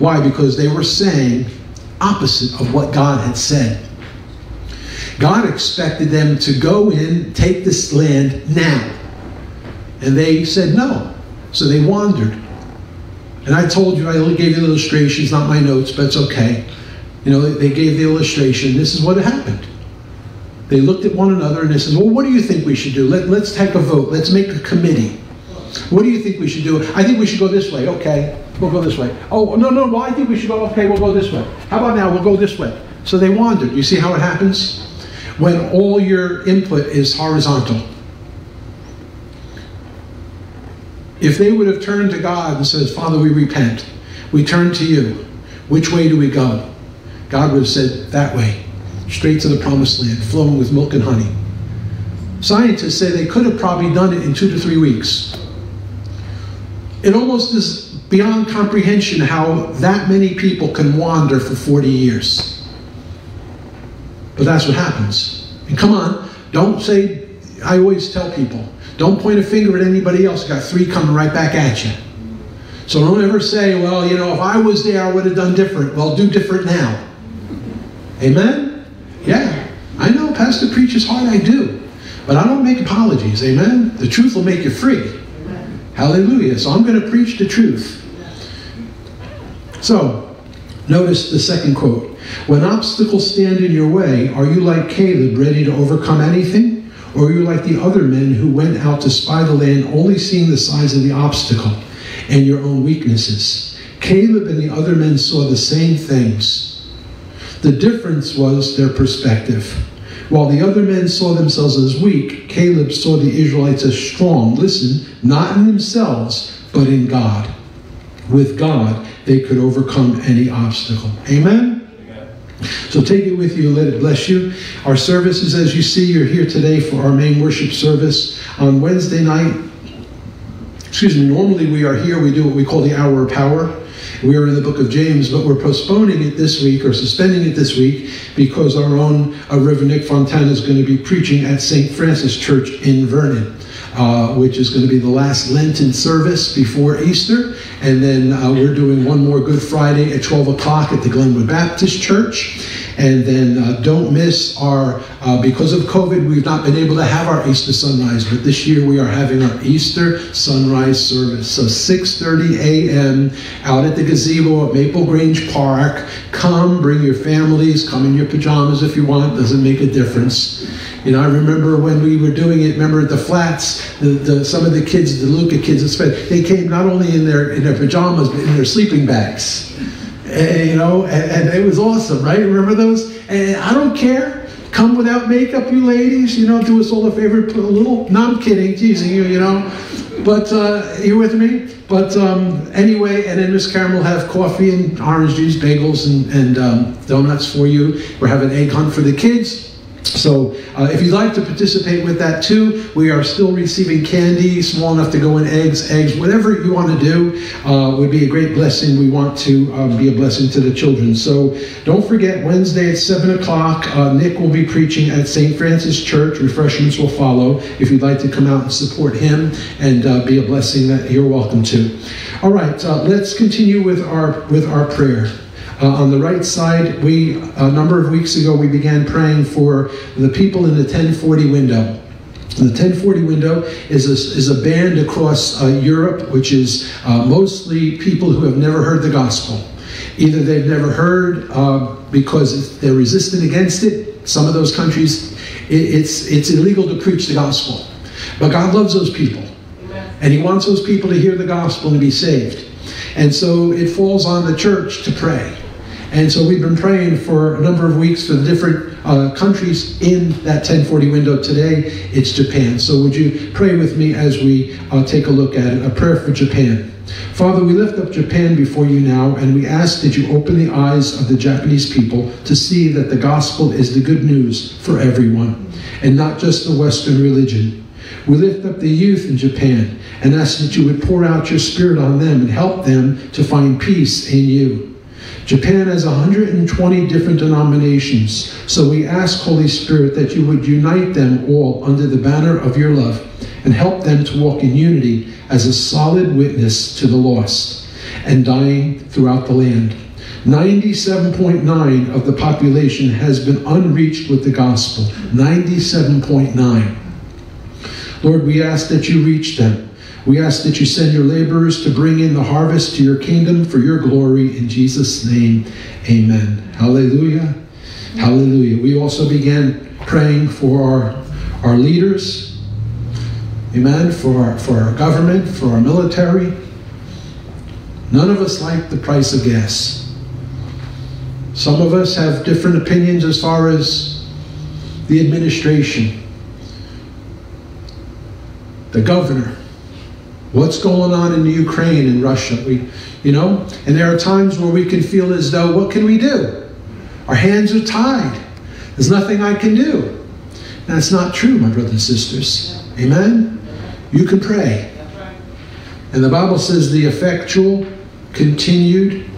Why? Because they were saying opposite of what God had said. God expected them to go in, take this land now. And they said no. So they wandered. And I told you, I only gave you illustrations, not my notes, but it's okay. You know, they gave the illustration. This is what happened. They looked at one another and they said, Well, what do you think we should do? Let, let's take a vote. Let's make a committee. What do you think we should do? I think we should go this way. Okay, we'll go this way. Oh, no, no, well, I think we should go, okay, we'll go this way. How about now? We'll go this way. So they wandered. You see how it happens? When all your input is horizontal. If they would have turned to God and said, Father, we repent, we turn to you, which way do we go? God would have said, that way, straight to the promised land, flowing with milk and honey. Scientists say they could have probably done it in two to three weeks. it almost is beyond comprehension how that many people can wander for 40 years. But that's what happens. And come on, don't say, I always tell people, don't point a finger at anybody else. Got three coming right back at you. So don't ever say, well, you know, if I was there, I would have done different. Well, do different now. Amen? Pastor preaches hard, I do. But I don't make apologies. Amen? The truth will make you free. Hallelujah. So I'm going to preach the truth. So, notice the second quote. When obstacles stand in your way, are you like Caleb, ready to overcome anything? Or are you like the other men who went out to spy the land, only seeing the size of the obstacle and your own weaknesses? Caleb and the other men saw the same things. The difference was their perspective. While the other men saw themselves as weak, Caleb saw the Israelites as strong. Listen, not in themselves, but in God. With God, they could overcome any obstacle. Amen? So take it with you, let it bless you. Our services, as you see, you're here today for our main worship service on Wednesday night. Excuse me, normally we are here, we do what we call the hour of power. We are in the book of James, but we're postponing it this week or suspending it this week because our own uh, Reverend Nick Fontana is going to be preaching at St. Francis Church in Vernon. Uh, which is going to be the last Lenten service before Easter. And then uh, we're doing one more Good Friday at 12 o'clock at the Glenwood Baptist Church. And then uh, don't miss our, uh, because of COVID, we've not been able to have our Easter sunrise, but this year we are having our Easter sunrise service. So 6.30 a.m. out at the gazebo at Maple Grange Park. Come, bring your families, come in your pajamas if you want, doesn't make a difference. You know, I remember when we were doing it. Remember at the flats, the, the, some of the kids, the Luca kids, they came not only in their in their pajamas but in their sleeping bags. And, you know, and, and, it was awesome, right? Remember those? And I don't care. Come without makeup, you ladies. You know, do us all a favor. Put a little. No, I'm kidding, teasing you. You know, but uh, you with me? But um, anyway, and then Miss Karen will have coffee and orange juice, bagels, and, and um, donuts for you. We're having egg hunt for the kids. So uh, if you'd like to participate with that too, we are still receiving candy small enough to go in eggs, eggs, whatever you want to do uh, would be a great blessing. We want to um, be a blessing to the children. So don't forget, Wednesday at 7 o'clock, uh, Nick will be preaching at St. Francis Church. Refreshments will follow. If you'd like to come out and support him and uh, be a blessing, that you're welcome to. All right, uh, let's continue with our, with our prayer. Uh, on the right side, we a number of weeks ago we began praying for the people in the 1040 window. The 1040 window is a, is a band across uh, Europe, which is uh, mostly people who have never heard the gospel. Either they've never heard uh, because they're resistant against it. Some of those countries, it, it's, it's illegal to preach the gospel. But God loves those people. And He wants those people to hear the gospel and be saved. And so it falls on the church to pray. And so we've been praying for a number of weeks for the different uh, countries in that 1040 window. Today, it's Japan. So would you pray with me as we uh, take a look at it? A prayer for Japan. Father, we lift up Japan before you now, and we ask that you open the eyes of the Japanese people to see that the gospel is the good news for everyone, and not just the Western religion. We lift up the youth in Japan and ask that you would pour out your spirit on them and help them to find peace in you. Japan has 120 different denominations, so we ask, Holy Spirit, that you would unite them all under the banner of your love and help them to walk in unity as a solid witness to the lost and dying throughout the land. 97.9 of the population has been unreached with the gospel. 97.9. Lord, we ask that you reach them we ask that you send your laborers to bring in the harvest to your kingdom for your glory. In Jesus' name, amen. Hallelujah. Hallelujah. We also began praying for our, our leaders. Amen. For our, for our government, for our military. None of us like the price of gas. Some of us have different opinions as far as the administration, the governor what's going on in Ukraine and Russia. We, you know, and there are times where we can feel as though, what can we do? Our hands are tied. There's nothing I can do. That's not true, my brothers and sisters. Amen? You can pray. And the Bible says the effectual, continued,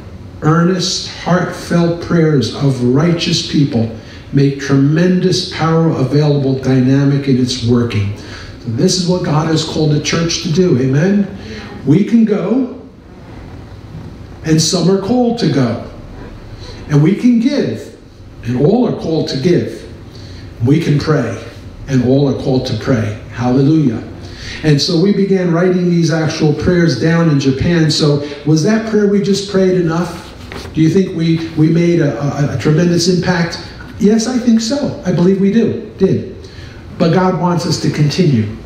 earnest, heartfelt prayers of righteous people make tremendous power available, dynamic in its working. So this is what God has called the church to do. Amen? We can go, and some are called to go. And we can give, and all are called to give. We can pray, and all are called to pray. Hallelujah. And so we began writing these actual prayers down in Japan. So was that prayer we just prayed enough? Do you think we, we made a, a, a tremendous impact? Yes, I think so. I believe we do, did. But God wants us to continue.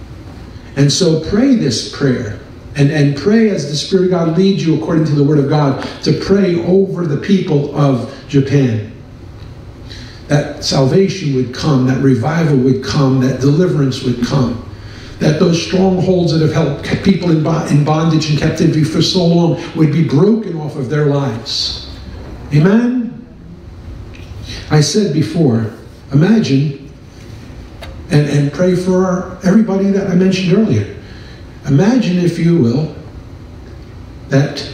And so pray this prayer. And, and pray as the Spirit of God leads you according to the Word of God to pray over the people of Japan. That salvation would come, that revival would come, that deliverance would come that those strongholds that have held people in, bondage and captivity for so long would be broken off of their lives. Amen? I said before, imagine and, and pray for everybody that I mentioned earlier. Imagine, if you will, that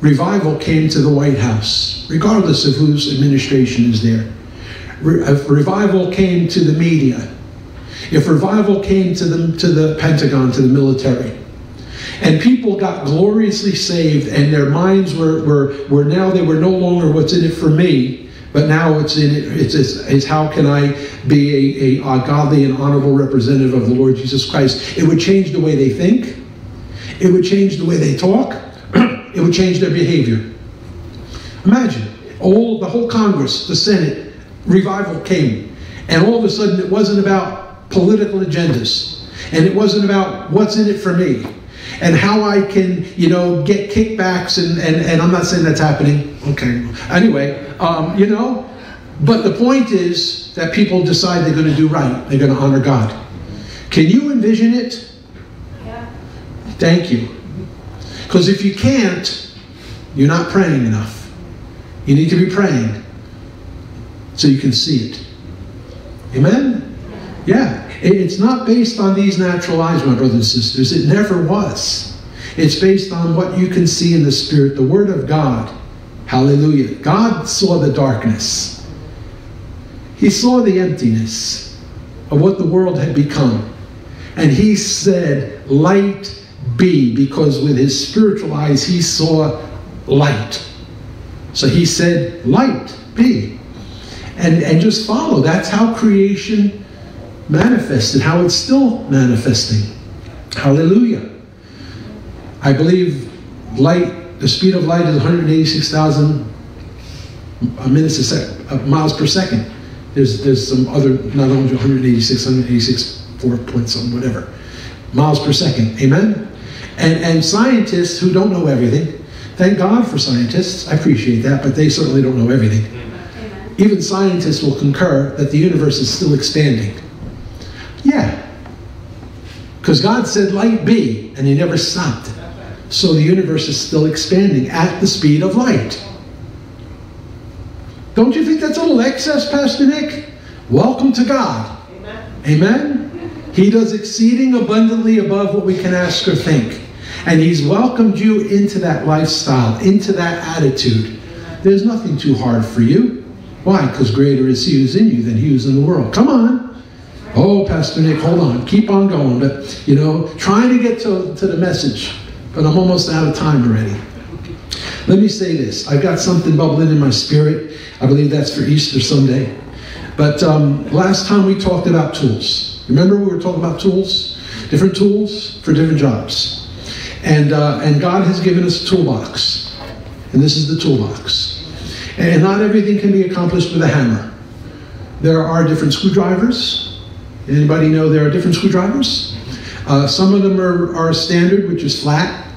revival came to the White House, regardless of whose administration is there. Re- revival came to the media if revival came to the, to the Pentagon, to the military, and people got gloriously saved, and their minds were, were, were now they were no longer what's in it for me, but now it's in it's, it's, it's how can I be a, a, a godly and honorable representative of the Lord Jesus Christ. It would change the way they think, it would change the way they talk, <clears throat> it would change their behavior. Imagine all the whole Congress, the Senate, revival came, and all of a sudden it wasn't about political agendas. And it wasn't about what's in it for me and how I can, you know, get kickbacks. And, and, and I'm not saying that's happening. Okay. Anyway, um, you know, but the point is that people decide they're going to do right, they're going to honor God. Can you envision it? Yeah. Thank you. Because if you can't, you're not praying enough. You need to be praying so you can see it. Amen? Yeah, it's not based on these natural eyes, my brothers and sisters. It never was. It's based on what you can see in the Spirit, the Word of God. Hallelujah. God saw the darkness, He saw the emptiness of what the world had become. And He said, Light be, because with His spiritual eyes He saw light. So He said, Light be. And, and just follow. That's how creation manifested, how it's still manifesting. Hallelujah. I believe light, the speed of light is 186,000 minutes a sec, uh, miles per second. There's there's some other not only 186, 186, four point some whatever miles per second. Amen. And and scientists who don't know everything, thank God for scientists. I appreciate that, but they certainly don't know everything. Amen. Even scientists will concur that the universe is still expanding. Yeah. Because God said, light be, and He never stopped. So the universe is still expanding at the speed of light. Don't you think that's a little excess, Pastor Nick? Welcome to God. Amen. Amen? He does exceeding abundantly above what we can ask or think. And He's welcomed you into that lifestyle, into that attitude. There's nothing too hard for you. Why? Because greater is He who's in you than He who's in the world. Come on. Oh, Pastor Nick, hold on. Keep on going. But, you know, trying to get to, to the message, but I'm almost out of time already. Let me say this. I've got something bubbling in my spirit. I believe that's for Easter Sunday. But um, last time we talked about tools. Remember we were talking about tools? Different tools for different jobs. And, uh, and God has given us a toolbox. And this is the toolbox. And not everything can be accomplished with a hammer. There are different screwdrivers, Anybody know there are different screwdrivers? Uh, some of them are, are standard, which is flat.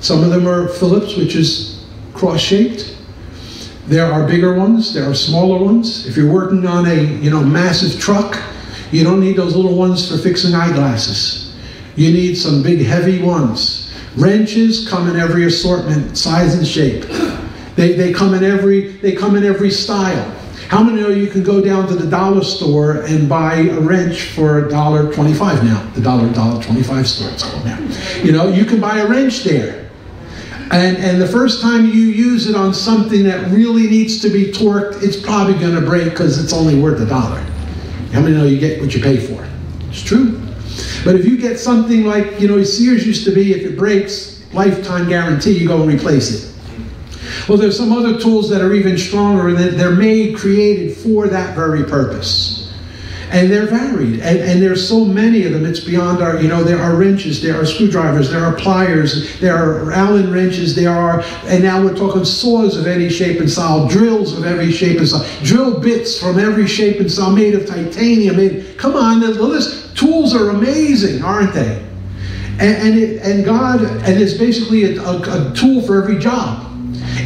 Some of them are Phillips, which is cross-shaped. There are bigger ones. There are smaller ones. If you're working on a you know massive truck, you don't need those little ones for fixing eyeglasses. You need some big, heavy ones. Wrenches come in every assortment, size and shape. They, they come in every they come in every style. How many know you can go down to the dollar store and buy a wrench for a dollar twenty-five now? The dollar dollar twenty-five store it's called now. You know, you can buy a wrench there. And, and the first time you use it on something that really needs to be torqued, it's probably going to break because it's only worth a dollar. How many know you get what you pay for? It's true. But if you get something like, you know, Sears used to be, if it breaks, lifetime guarantee, you go and replace it. Well, there's some other tools that are even stronger and they're made, created for that very purpose. And they're varied. And, and there's so many of them, it's beyond our, you know, there are wrenches, there are screwdrivers, there are pliers, there are Allen wrenches, there are, and now we're talking saws of any shape and style, drills of every shape and style, drill bits from every shape and style, made of titanium. Made, come on, the list, tools are amazing, aren't they? And, and, it, and God, and it's basically a, a, a tool for every job.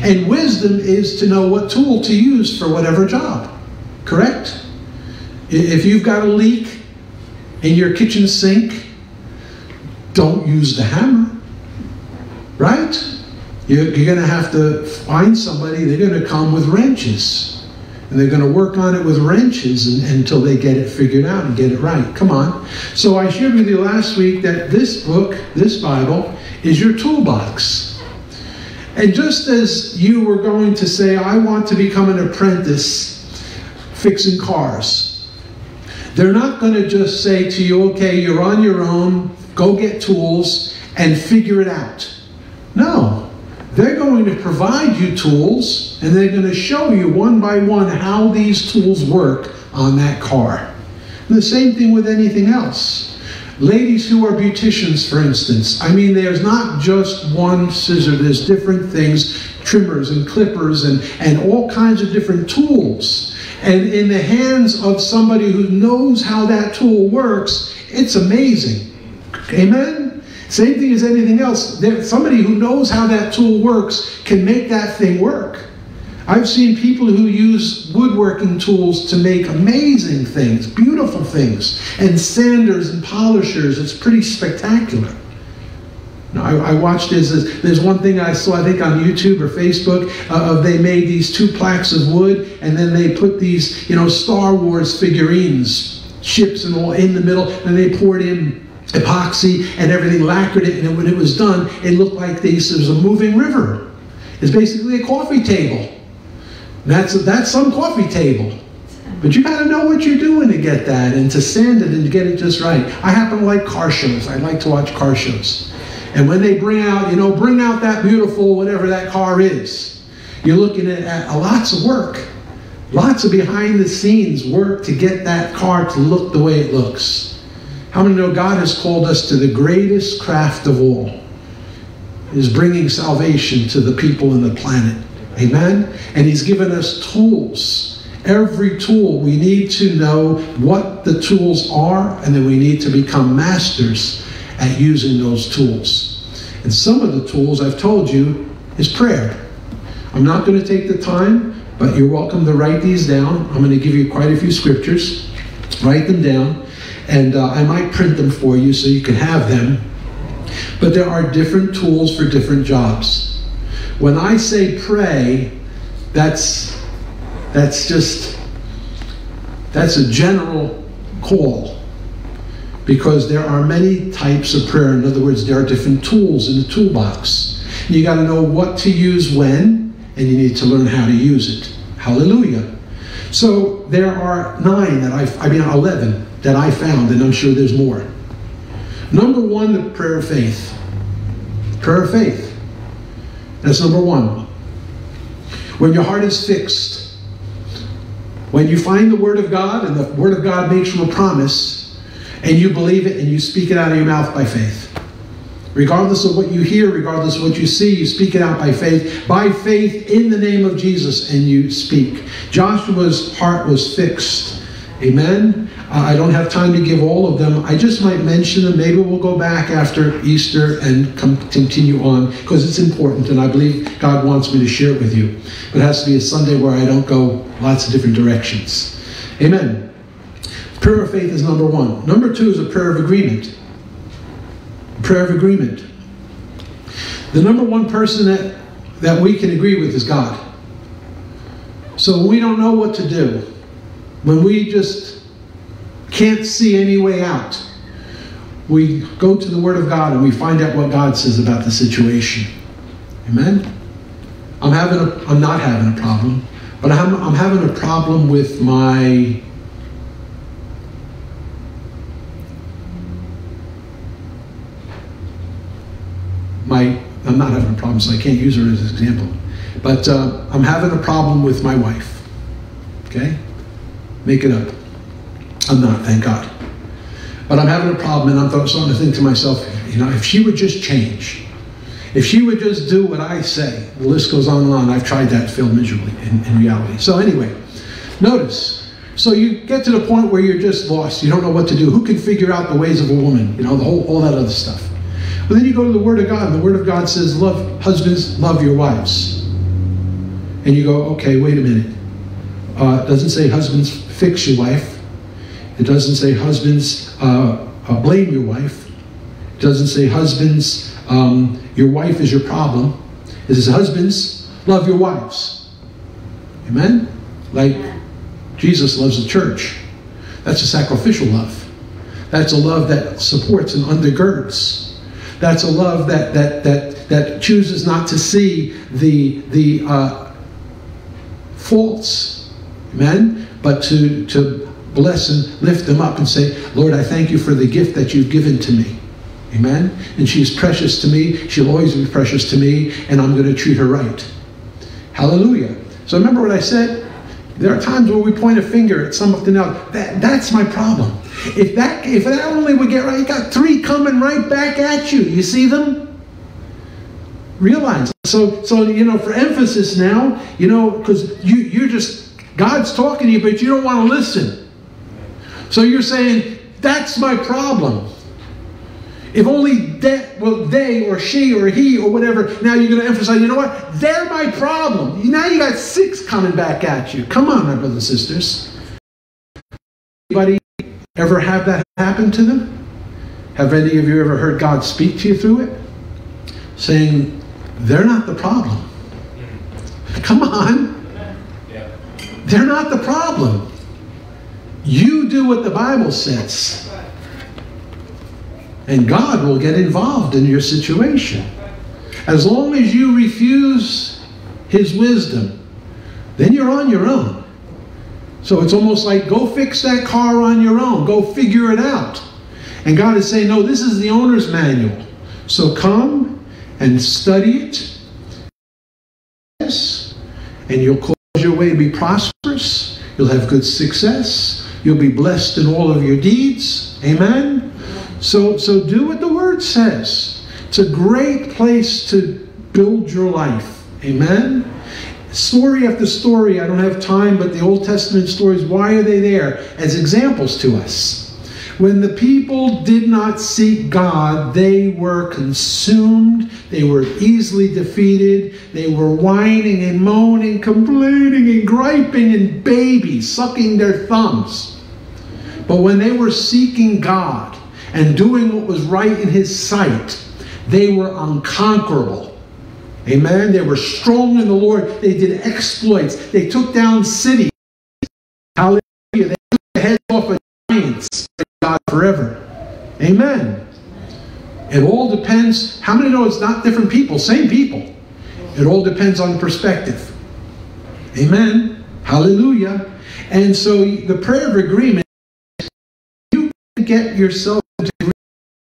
And wisdom is to know what tool to use for whatever job. Correct? If you've got a leak in your kitchen sink, don't use the hammer. Right? You're, going to have to find somebody, they're going to come with wrenches. And they're going to work on it with wrenches and, until they get it figured out and get it right. Come on. So I shared with you last week that this book, this Bible, is your toolbox. And just as you were going to say, I want to become an apprentice fixing cars, they're not going to just say to you, okay, you're on your own, go get tools and figure it out. No. They're going to provide you tools and they're going to show you one by one how these tools work on that car. And the same thing with anything else. Ladies who are beauticians, for instance, I mean, there's not just one scissor, there's different things, trimmers and clippers and, and all kinds of different tools. And in the hands of somebody who knows how that tool works, it's amazing. Amen? Same thing as anything else. There, somebody who knows how that tool works can make that thing work. I've seen people who use woodworking tools to make amazing things, beautiful things, and sanders and polishers. It's pretty spectacular. Now, I, I watched this. There's one thing I saw, I think, on YouTube or Facebook, uh, of they made these two plaques of wood, and then they put these, you know, Star Wars figurines, ships and all in the middle, and they poured in epoxy and everything, lacquered it, and when it was done, it looked like this It was a moving river. It's basically a coffee table. That's, that's some coffee table. But you got to know what you're doing to get that and to sand it and to get it just right. I happen to like car shows. I like to watch car shows. And when they bring out, you know, bring out that beautiful whatever that car is, you're looking at, at lots of work. Lots of behind the scenes work to get that car to look the way it looks. How many know God has called us to the greatest craft of all? Is bringing salvation to the people in the planet. Amen? And He's given us tools. Every tool, we need to know what the tools are, and then we need to become masters at using those tools. And some of the tools I've told you is prayer. I'm not going to take the time, but you're welcome to write these down. I'm going to give you quite a few scriptures. Write them down, and uh, I might print them for you so you can have them. But there are different tools for different jobs. When I say pray, that's that's just that's a general call because there are many types of prayer. In other words, there are different tools in the toolbox. You got to know what to use when, and you need to learn how to use it. Hallelujah. So there are nine that I, I mean, 11 that I found, and I'm sure there's more. Number one, the prayer of faith. Prayer of faith. That's number one. When your heart is fixed, when you find the Word of God and the Word of God makes you a promise, and you believe it and you speak it out of your mouth by faith. Regardless of what you hear, regardless of what you see, you speak it out by faith. By faith in the name of Jesus, and you speak. Joshua's heart was fixed. Amen. I don't have time to give all of them. I just might mention them. Maybe we'll go back after Easter and come, continue on because it's important and I believe God wants me to share it with you. But it has to be a Sunday where I don't go lots of different directions. Amen. Prayer of faith is number one. Number two is a prayer of agreement. Prayer of agreement. The number one person that, that we can agree with is God. So we don't know what to do. When we just can't see any way out, we go to the Word of God and we find out what God says about the situation. Amen? I'm having a, I'm not having a problem, but I'm, I'm having a problem with my my I'm not having a problem, so I can't use her as an example. But uh, I'm having a problem with my wife. Okay? Make it up. I'm not, thank God. But I'm having a problem, and I'm starting to think to myself, you know, if she would just change, if she would just do what I say, the list goes on and on. I've tried that failed miserably in, in reality. So, anyway, notice. So you get to the point where you're just lost. You don't know what to do. Who can figure out the ways of a woman? You know, the whole, all that other stuff. But then you go to the Word of God, and the Word of God says, Love husbands, love your wives. And you go, okay, wait a minute. Uh, it doesn't say husbands fix your wife. It doesn't say husbands uh, uh, blame your wife. It doesn't say husbands, um, your wife is your problem. It says husbands, love your wives. Amen? Like Jesus loves the church. That's a sacrificial love. That's a love that supports and undergirds. That's a love that that that that chooses not to see the the uh, faults, amen, but to to bless and lift them up and say, Lord, I thank you for the gift that you've given to me. Amen. And she's precious to me. She'll always be precious to me, and I'm going to treat her right. Hallelujah. So remember what I said? There are times where we point a finger at something else. That, that's my problem. If that if that only would get right, you got three coming right back at you. You see them? Realize. So so you know, for emphasis now, you know, because you you're just God's talking to you, but you don't want to listen. So you're saying, that's my problem. If only that, well, they or she or he or whatever, now you're going to emphasize, you know what? They're my problem. Now you got six coming back at you. Come on, my brothers and sisters. Anybody ever have that happen to them? Have any of you ever heard God speak to you through it? Saying, they're not the problem. Come on. They're not the problem. You do what the Bible says. And God will get involved in your situation. As long as you refuse His wisdom, then you're on your own. So it's almost like go fix that car on your own, go figure it out. And God is saying, no, this is the owner's manual. So come and study it. And you'll cause your way to be prosperous. You'll have good success. You'll be blessed in all of your deeds. Amen. So, so do what the word says. It's a great place to build your life. Amen. Story after story, I don't have time, but the Old Testament stories, why are they there? As examples to us. When the people did not seek God, they were consumed, they were easily defeated, they were whining and moaning, complaining and griping and babies, sucking their thumbs. But when they were seeking God and doing what was right in His sight, they were unconquerable. Amen. They were strong in the Lord. They did exploits. They took down cities. Hallelujah. They took the heads off of giants. God forever. Amen. It all depends. How many know it's not different people? Same people. It all depends on perspective. Amen. Hallelujah. And so the prayer of agreement, get yourself into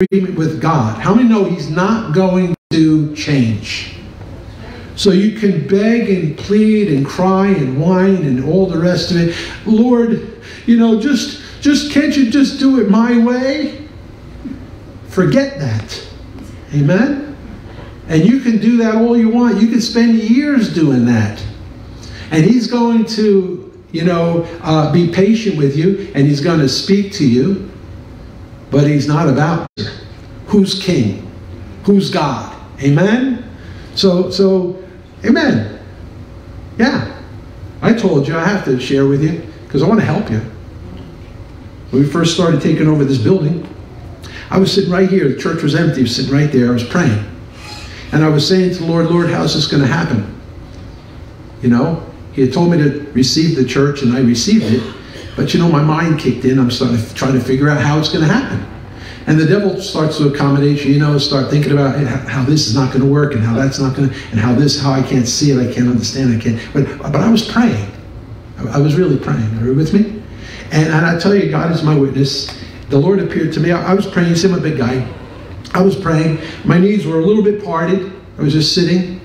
agreement with God. How many know He's not going to change? So you can beg and plead and cry and whine and all the rest of it. Lord, you know, just just can't you just do it my way? Forget that. Amen? And you can do that all you want. You can spend years doing that. And he's going to, you know, uh, be patient with you and he's going to speak to you. But he's not a about who's king, who's God. Amen? So, so, amen. Yeah. I told you I have to share with you because I want to help you. When we first started taking over this building, I was sitting right here. The church was empty. I was sitting right there. I was praying. And I was saying to the Lord, Lord, how's this going to happen? You know, He had told me to receive the church, and I received it. But you know, my mind kicked in. I'm starting to try to figure out how it's going to happen. And the devil starts to accommodate you, you know, start thinking about how this is not going to work and how that's not going to, and how this, how I can't see it, I can't understand, I can't. But, but I was praying. I was really praying. Are you with me? And, and I tell you, God is my witness. The Lord appeared to me. I, I was praying. You see, I'm a big guy. I was praying. My knees were a little bit parted. I was just sitting.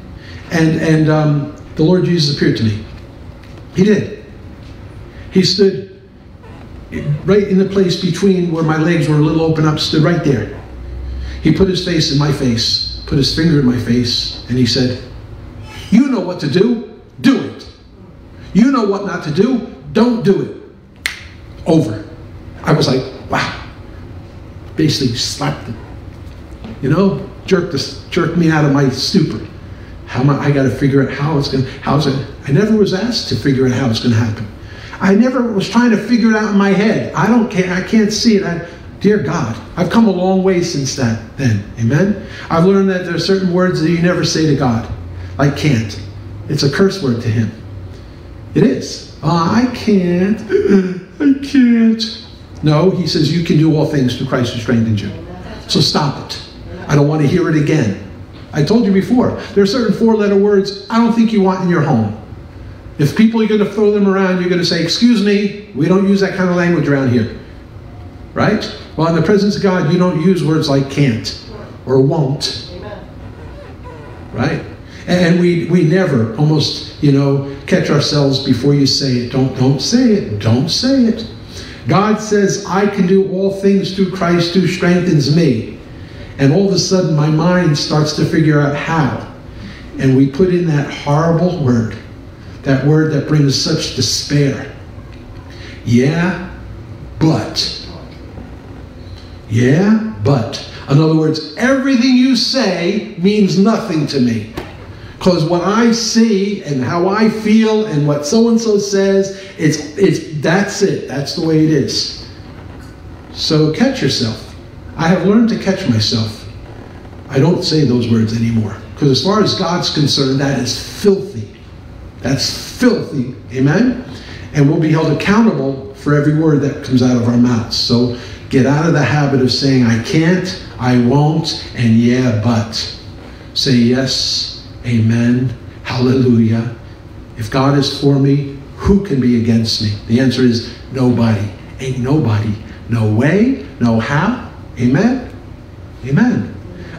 And, and um, the Lord Jesus appeared to me. He did. He stood right in the place between where my legs were a little open up, stood right there. He put his face in my face, put his finger in my face, and he said, You know what to do, do it. You know what not to do, don't do it. Over. I was like, wow. Basically slapped it. You know, jerked, this, jerked me out of my stupor. How am I, I got to figure out how it's going to, how's it, I never was asked to figure out how it's going to happen. I never was trying to figure it out in my head. I don't care. I can't see it. I, dear God, I've come a long way since that then. Amen? I've learned that there are certain words that you never say to God. I can't. It's a curse word to him. It is. Oh, I can't. <gasps> I can't. No, he says you can do all things through Christ who strengthens you. So stop it. I don't want to hear it again. I told you before, there are certain four letter words I don't think you want in your home. If people are going to throw them around, you're going to say, Excuse me, we don't use that kind of language around here. Right? Well, in the presence of God, you don't use words like can't or won't. Right? And we, we never almost, you know, catch ourselves before you say it. Don't, don't say it. Don't say it. God says, I can do all things through Christ who strengthens me. And all of a sudden, my mind starts to figure out how. And we put in that horrible word that word that brings such despair. Yeah, but. Yeah, but. In other words, everything you say means nothing to me. Because what I see and how I feel and what so and so says, it's, it's, that's it. That's the way it is. So catch yourself. I have learned to catch myself. I don't say those words anymore. Because as far as God's concerned, that is filthy. That's filthy. Amen? And we'll be held accountable for every word that comes out of our mouths. So get out of the habit of saying, I can't, I won't, and yeah, but. Say yes, amen, hallelujah. If God is for me, who can be against me? The answer is nobody. Ain't nobody. No way, no how. Amen? Amen.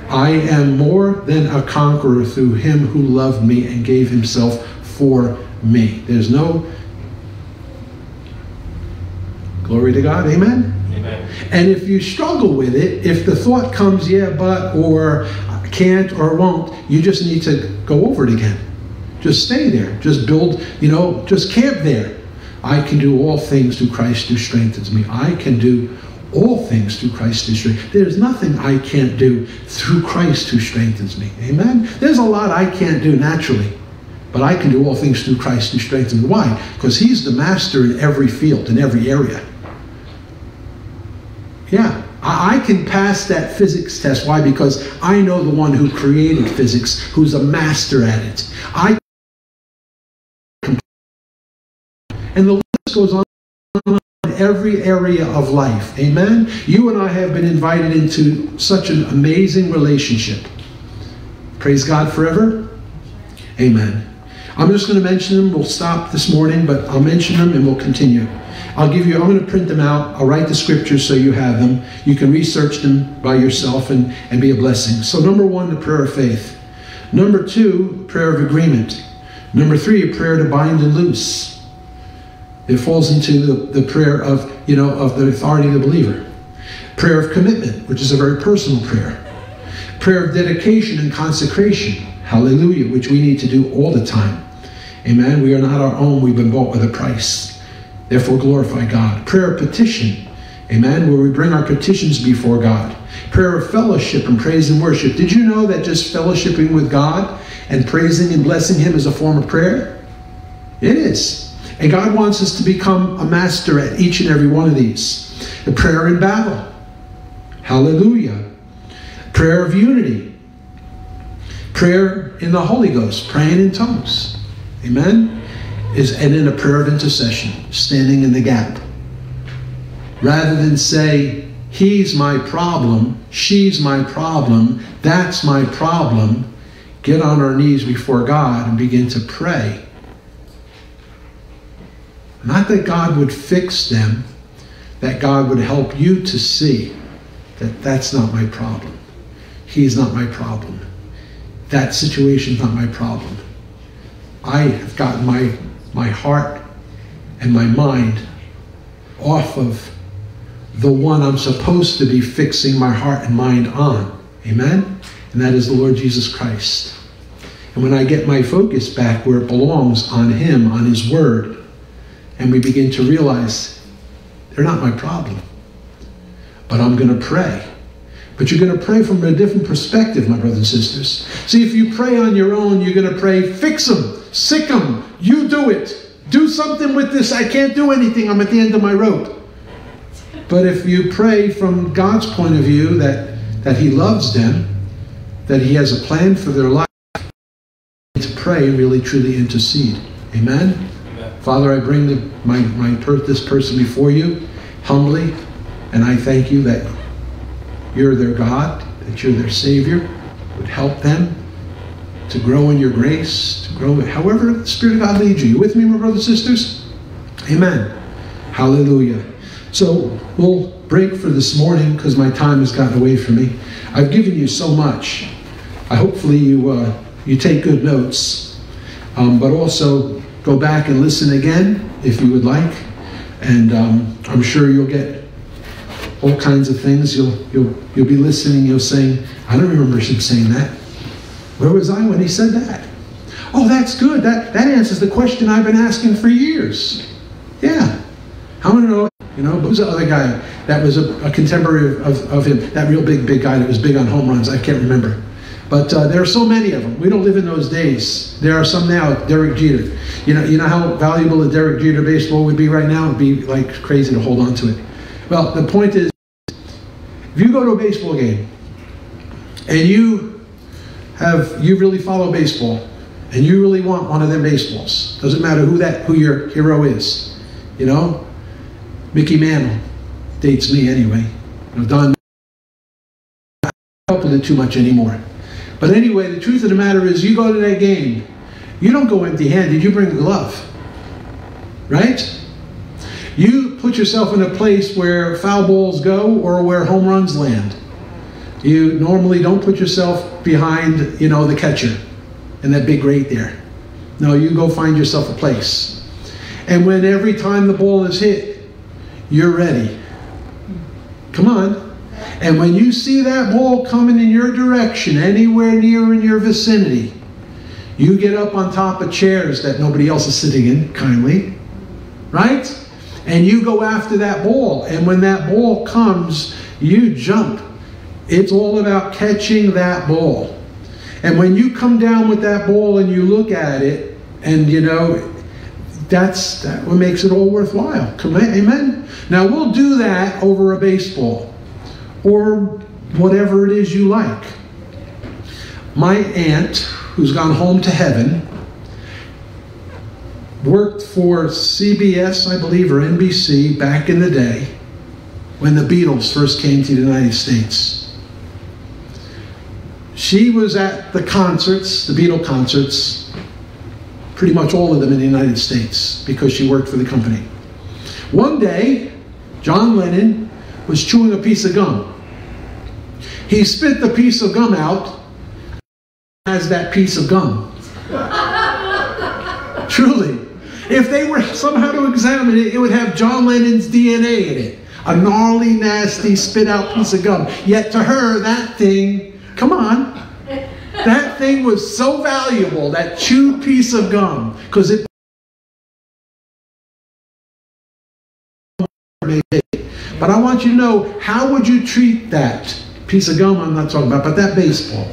I am more than a conqueror through him who loved me and gave himself for me. There's no glory to God. Amen. Amen. And if you struggle with it, if the thought comes, yeah, but, or can't, or won't, you just need to go over it again. Just stay there. Just build, you know, just camp there. I can do all things through Christ who strengthens me. I can do all things through Christ who strengthens. me. There's nothing I can't do through Christ who strengthens me. Amen. There's a lot I can't do naturally. But I can do all things through Christ who strengthens me. Why? Because He's the master in every field, in every area. Yeah, I, can pass that physics test. Why? Because I know the one who created physics, who's a master at it. I and the list goes on in every area of life. Amen. You and I have been invited into such an amazing relationship. Praise God forever. Amen. I'm just going to mention them. We'll stop this morning, but I'll mention them and we'll continue. I'll give you, I'm going to print them out. I'll write the scriptures so you have them. You can research them by yourself and, and be a blessing. So, number one, the prayer of faith. Number two, prayer of agreement. Number three, a prayer to bind and loose. It falls into the, the prayer of, you know, of the authority of the believer. Prayer of commitment, which is a very personal prayer. Prayer of dedication and consecration. Hallelujah, which we need to do all the time. Amen. We are not our own, we've been bought with a price. Therefore, glorify God. Prayer of petition. Amen. Where we bring our petitions before God. Prayer of fellowship and praise and worship. Did you know that just fellowshipping with God and praising and blessing Him is a form of prayer? It is. And God wants us to become a master at each and every one of these. The prayer in battle. Hallelujah. Prayer of unity. Prayer in the Holy Ghost, praying in tongues. Amen. is and in a prayer of intercession, standing in the gap. Rather than say, he's my problem, she's my problem, that's my problem, get on our knees before God and begin to pray. Not that God would fix them, that God would help you to see that that's not my problem. He's not my problem. That situation's not my problem. I have gotten my, my heart and my mind off of the one I'm supposed to be fixing my heart and mind on. Amen? And that is the Lord Jesus Christ. And when I get my focus back where it belongs on Him, on His Word, and we begin to realize they're not my problem, but I'm going to pray. But you're going to pray from a different perspective, my brothers and sisters. See, if you pray on your own, you're going to pray, fix them, sick them, you do it. Do something with this. I can't do anything. I'm at the end of my rope. But if you pray from God's point of view that, that He loves them, that He has a plan for their life, to pray and really truly intercede. Amen? Amen. Father, I bring the, my, my this person before you humbly, and I thank you that you're their God, that you're their Savior, would help them to grow in your grace, to grow however the Spirit of God leads you. You with me, my brothers and sisters? Amen. Hallelujah. So we'll break for this morning because my time has gotten away from me. I've given you so much. I hopefully you uh, you take good notes, um, but also go back and listen again if you would like, and um, I'm sure you'll get all kinds of things. You'll you'll you'll be listening. You'll saying, "I don't remember him saying that." Where was I when he said that? Oh, that's good. That that answers the question I've been asking for years. Yeah. How many know? You know, who's the other guy that was a, a contemporary of, of, him? That real big, big guy that was big on home runs. I can't remember. But uh, there are so many of them. We don't live in those days. There are some now. Derek Jeter. You know, you know how valuable a Derek Jeter baseball would be right now. It'd be like crazy to hold on to it. Well, the point is, if you go to a baseball game and you have you really follow baseball and you really want one of them baseballs, doesn't matter who that who your hero is, you know, Mickey Mantle dates me anyway. You know, Don help with it too much anymore. But anyway, the truth of the matter is, you go to that game, you don't go empty-handed. You bring a glove, right? You put yourself in a place where foul balls go or where home runs land. You normally don't put yourself behind, you know, the catcher and that big rate there. No, you go find yourself a place. And when every time the ball is hit, you're ready. Come on. And when you see that ball coming in your direction, anywhere near in your vicinity, you get up on top of chairs that nobody else is sitting in, kindly, right? And you go after that ball. And when that ball comes, you jump. It's all about catching that ball. And when you come down with that ball and you look at it, and you know, that's that what makes it all worthwhile. Amen? Now we'll do that over a baseball or whatever it is you like. My aunt, who's gone home to heaven, worked for CBS, I believe, or NBC back in the day when the Beatles first came to the United States. She was at the concerts, the Beatle concerts, pretty much all of them in the United States because she worked for the company. One day, John Lennon was chewing a piece of gum. He spit the piece of gum out as that piece of gum. <laughs> Truly. If they were somehow to examine it, it would have John Lennon's DNA in it. A gnarly, nasty, spit out piece of gum. Yet to her, that thing, come on, that thing was so valuable, that chewed piece of gum, because it. But I want you to know how would you treat that piece of gum I'm not talking about, but that baseball.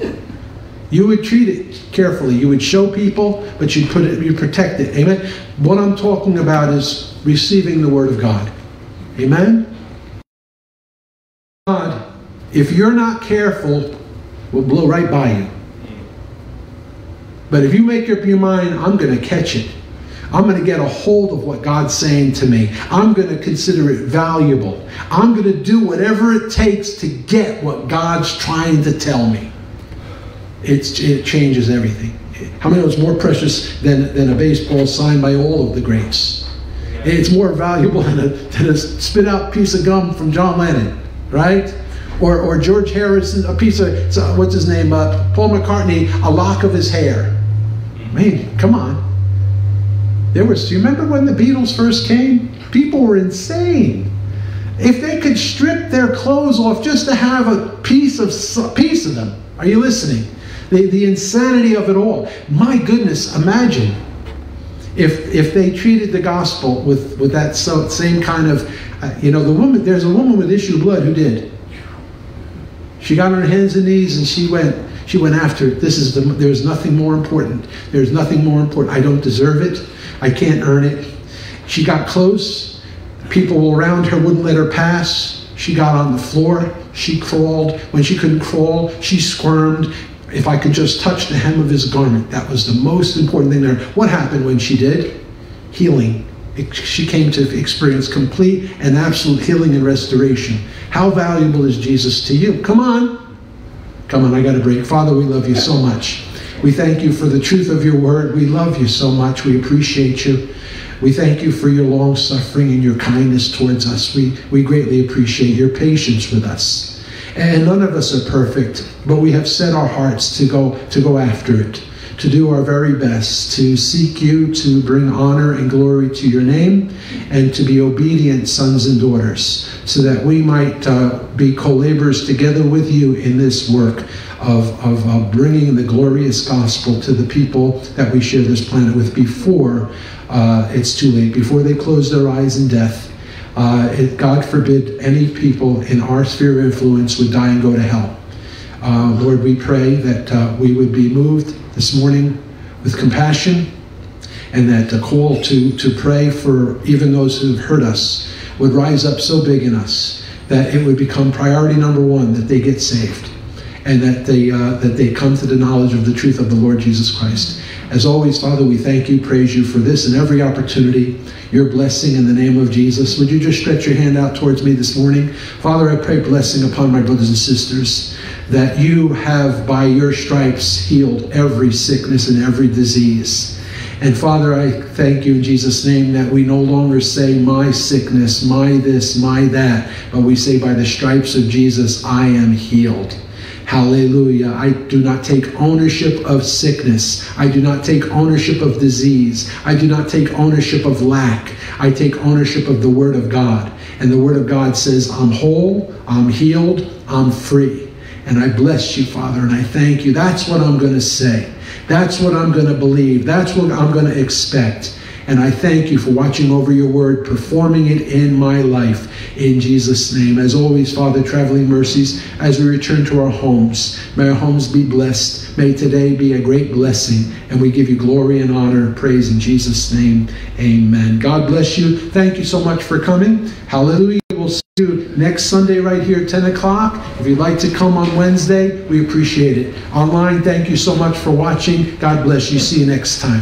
You would treat it carefully. You would show people, but you'd put it, you protect it. Amen. What I'm talking about is receiving the word of God. Amen. God, if you're not careful, will blow right by you. But if you make up your mind, I'm going to catch it. I'm going to get a hold of what God's saying to me. I'm going to consider it valuable. I'm going to do whatever it takes to get what God's trying to tell me. It's, it changes everything. How many know it's more precious than, than a baseball signed by all of the greats? It's more valuable <laughs> than a, than a spit out piece of gum from John Lennon, right? Or, or George Harrison, a piece of, what's his name, uh, Paul McCartney, a lock of his hair. Man, come on. There was, do you remember when the Beatles first came? People were insane. If they could strip their clothes off just to have a piece of piece of them, are you listening? The, the insanity of it all. My goodness, imagine if if they treated the gospel with with that so, same kind of, uh, you know, the woman. There's a woman with issue of blood who did. She got on her hands and knees and she went. She went after it. This is the. There's nothing more important. There's nothing more important. I don't deserve it. I can't earn it. She got close. People around her wouldn't let her pass. She got on the floor. She crawled. When she couldn't crawl, she squirmed. If I could just touch the hem of his garment, that was the most important thing there. What happened when she did? Healing. She came to experience complete and absolute healing and restoration. How valuable is Jesus to you? Come on. Come on, I got to break. Father, we love you so much. We thank you for the truth of your word. We love you so much. We appreciate you. We thank you for your long suffering and your kindness towards us. We, we greatly appreciate your patience with us. And none of us are perfect, but we have set our hearts to go to go after it, to do our very best, to seek you, to bring honor and glory to your name, and to be obedient sons and daughters, so that we might uh, be co-laborers together with you in this work of, of bringing the glorious gospel to the people that we share this planet with before uh, it's too late, before they close their eyes in death. Uh, it, God forbid any people in our sphere of influence would die and go to hell. Uh, Lord, we pray that uh, we would be moved this morning with compassion and that the call to, to pray for even those who have hurt us would rise up so big in us that it would become priority number one that they get saved and that they, uh, that they come to the knowledge of the truth of the Lord Jesus Christ. As always, Father, we thank you, praise you for this and every opportunity, your blessing in the name of Jesus. Would you just stretch your hand out towards me this morning? Father, I pray blessing upon my brothers and sisters that you have, by your stripes, healed every sickness and every disease. And Father, I thank you in Jesus' name that we no longer say, my sickness, my this, my that, but we say, by the stripes of Jesus, I am healed. Hallelujah. I do not take ownership of sickness. I do not take ownership of disease. I do not take ownership of lack. I take ownership of the Word of God. And the Word of God says, I'm whole, I'm healed, I'm free. And I bless you, Father, and I thank you. That's what I'm going to say. That's what I'm going to believe. That's what I'm going to expect. And I thank you for watching over your word, performing it in my life. In Jesus' name. As always, Father, traveling mercies as we return to our homes. May our homes be blessed. May today be a great blessing. And we give you glory and honor and praise in Jesus' name. Amen. God bless you. Thank you so much for coming. Hallelujah. We'll see you next Sunday right here at 10 o'clock. If you'd like to come on Wednesday, we appreciate it. Online, thank you so much for watching. God bless you. See you next time.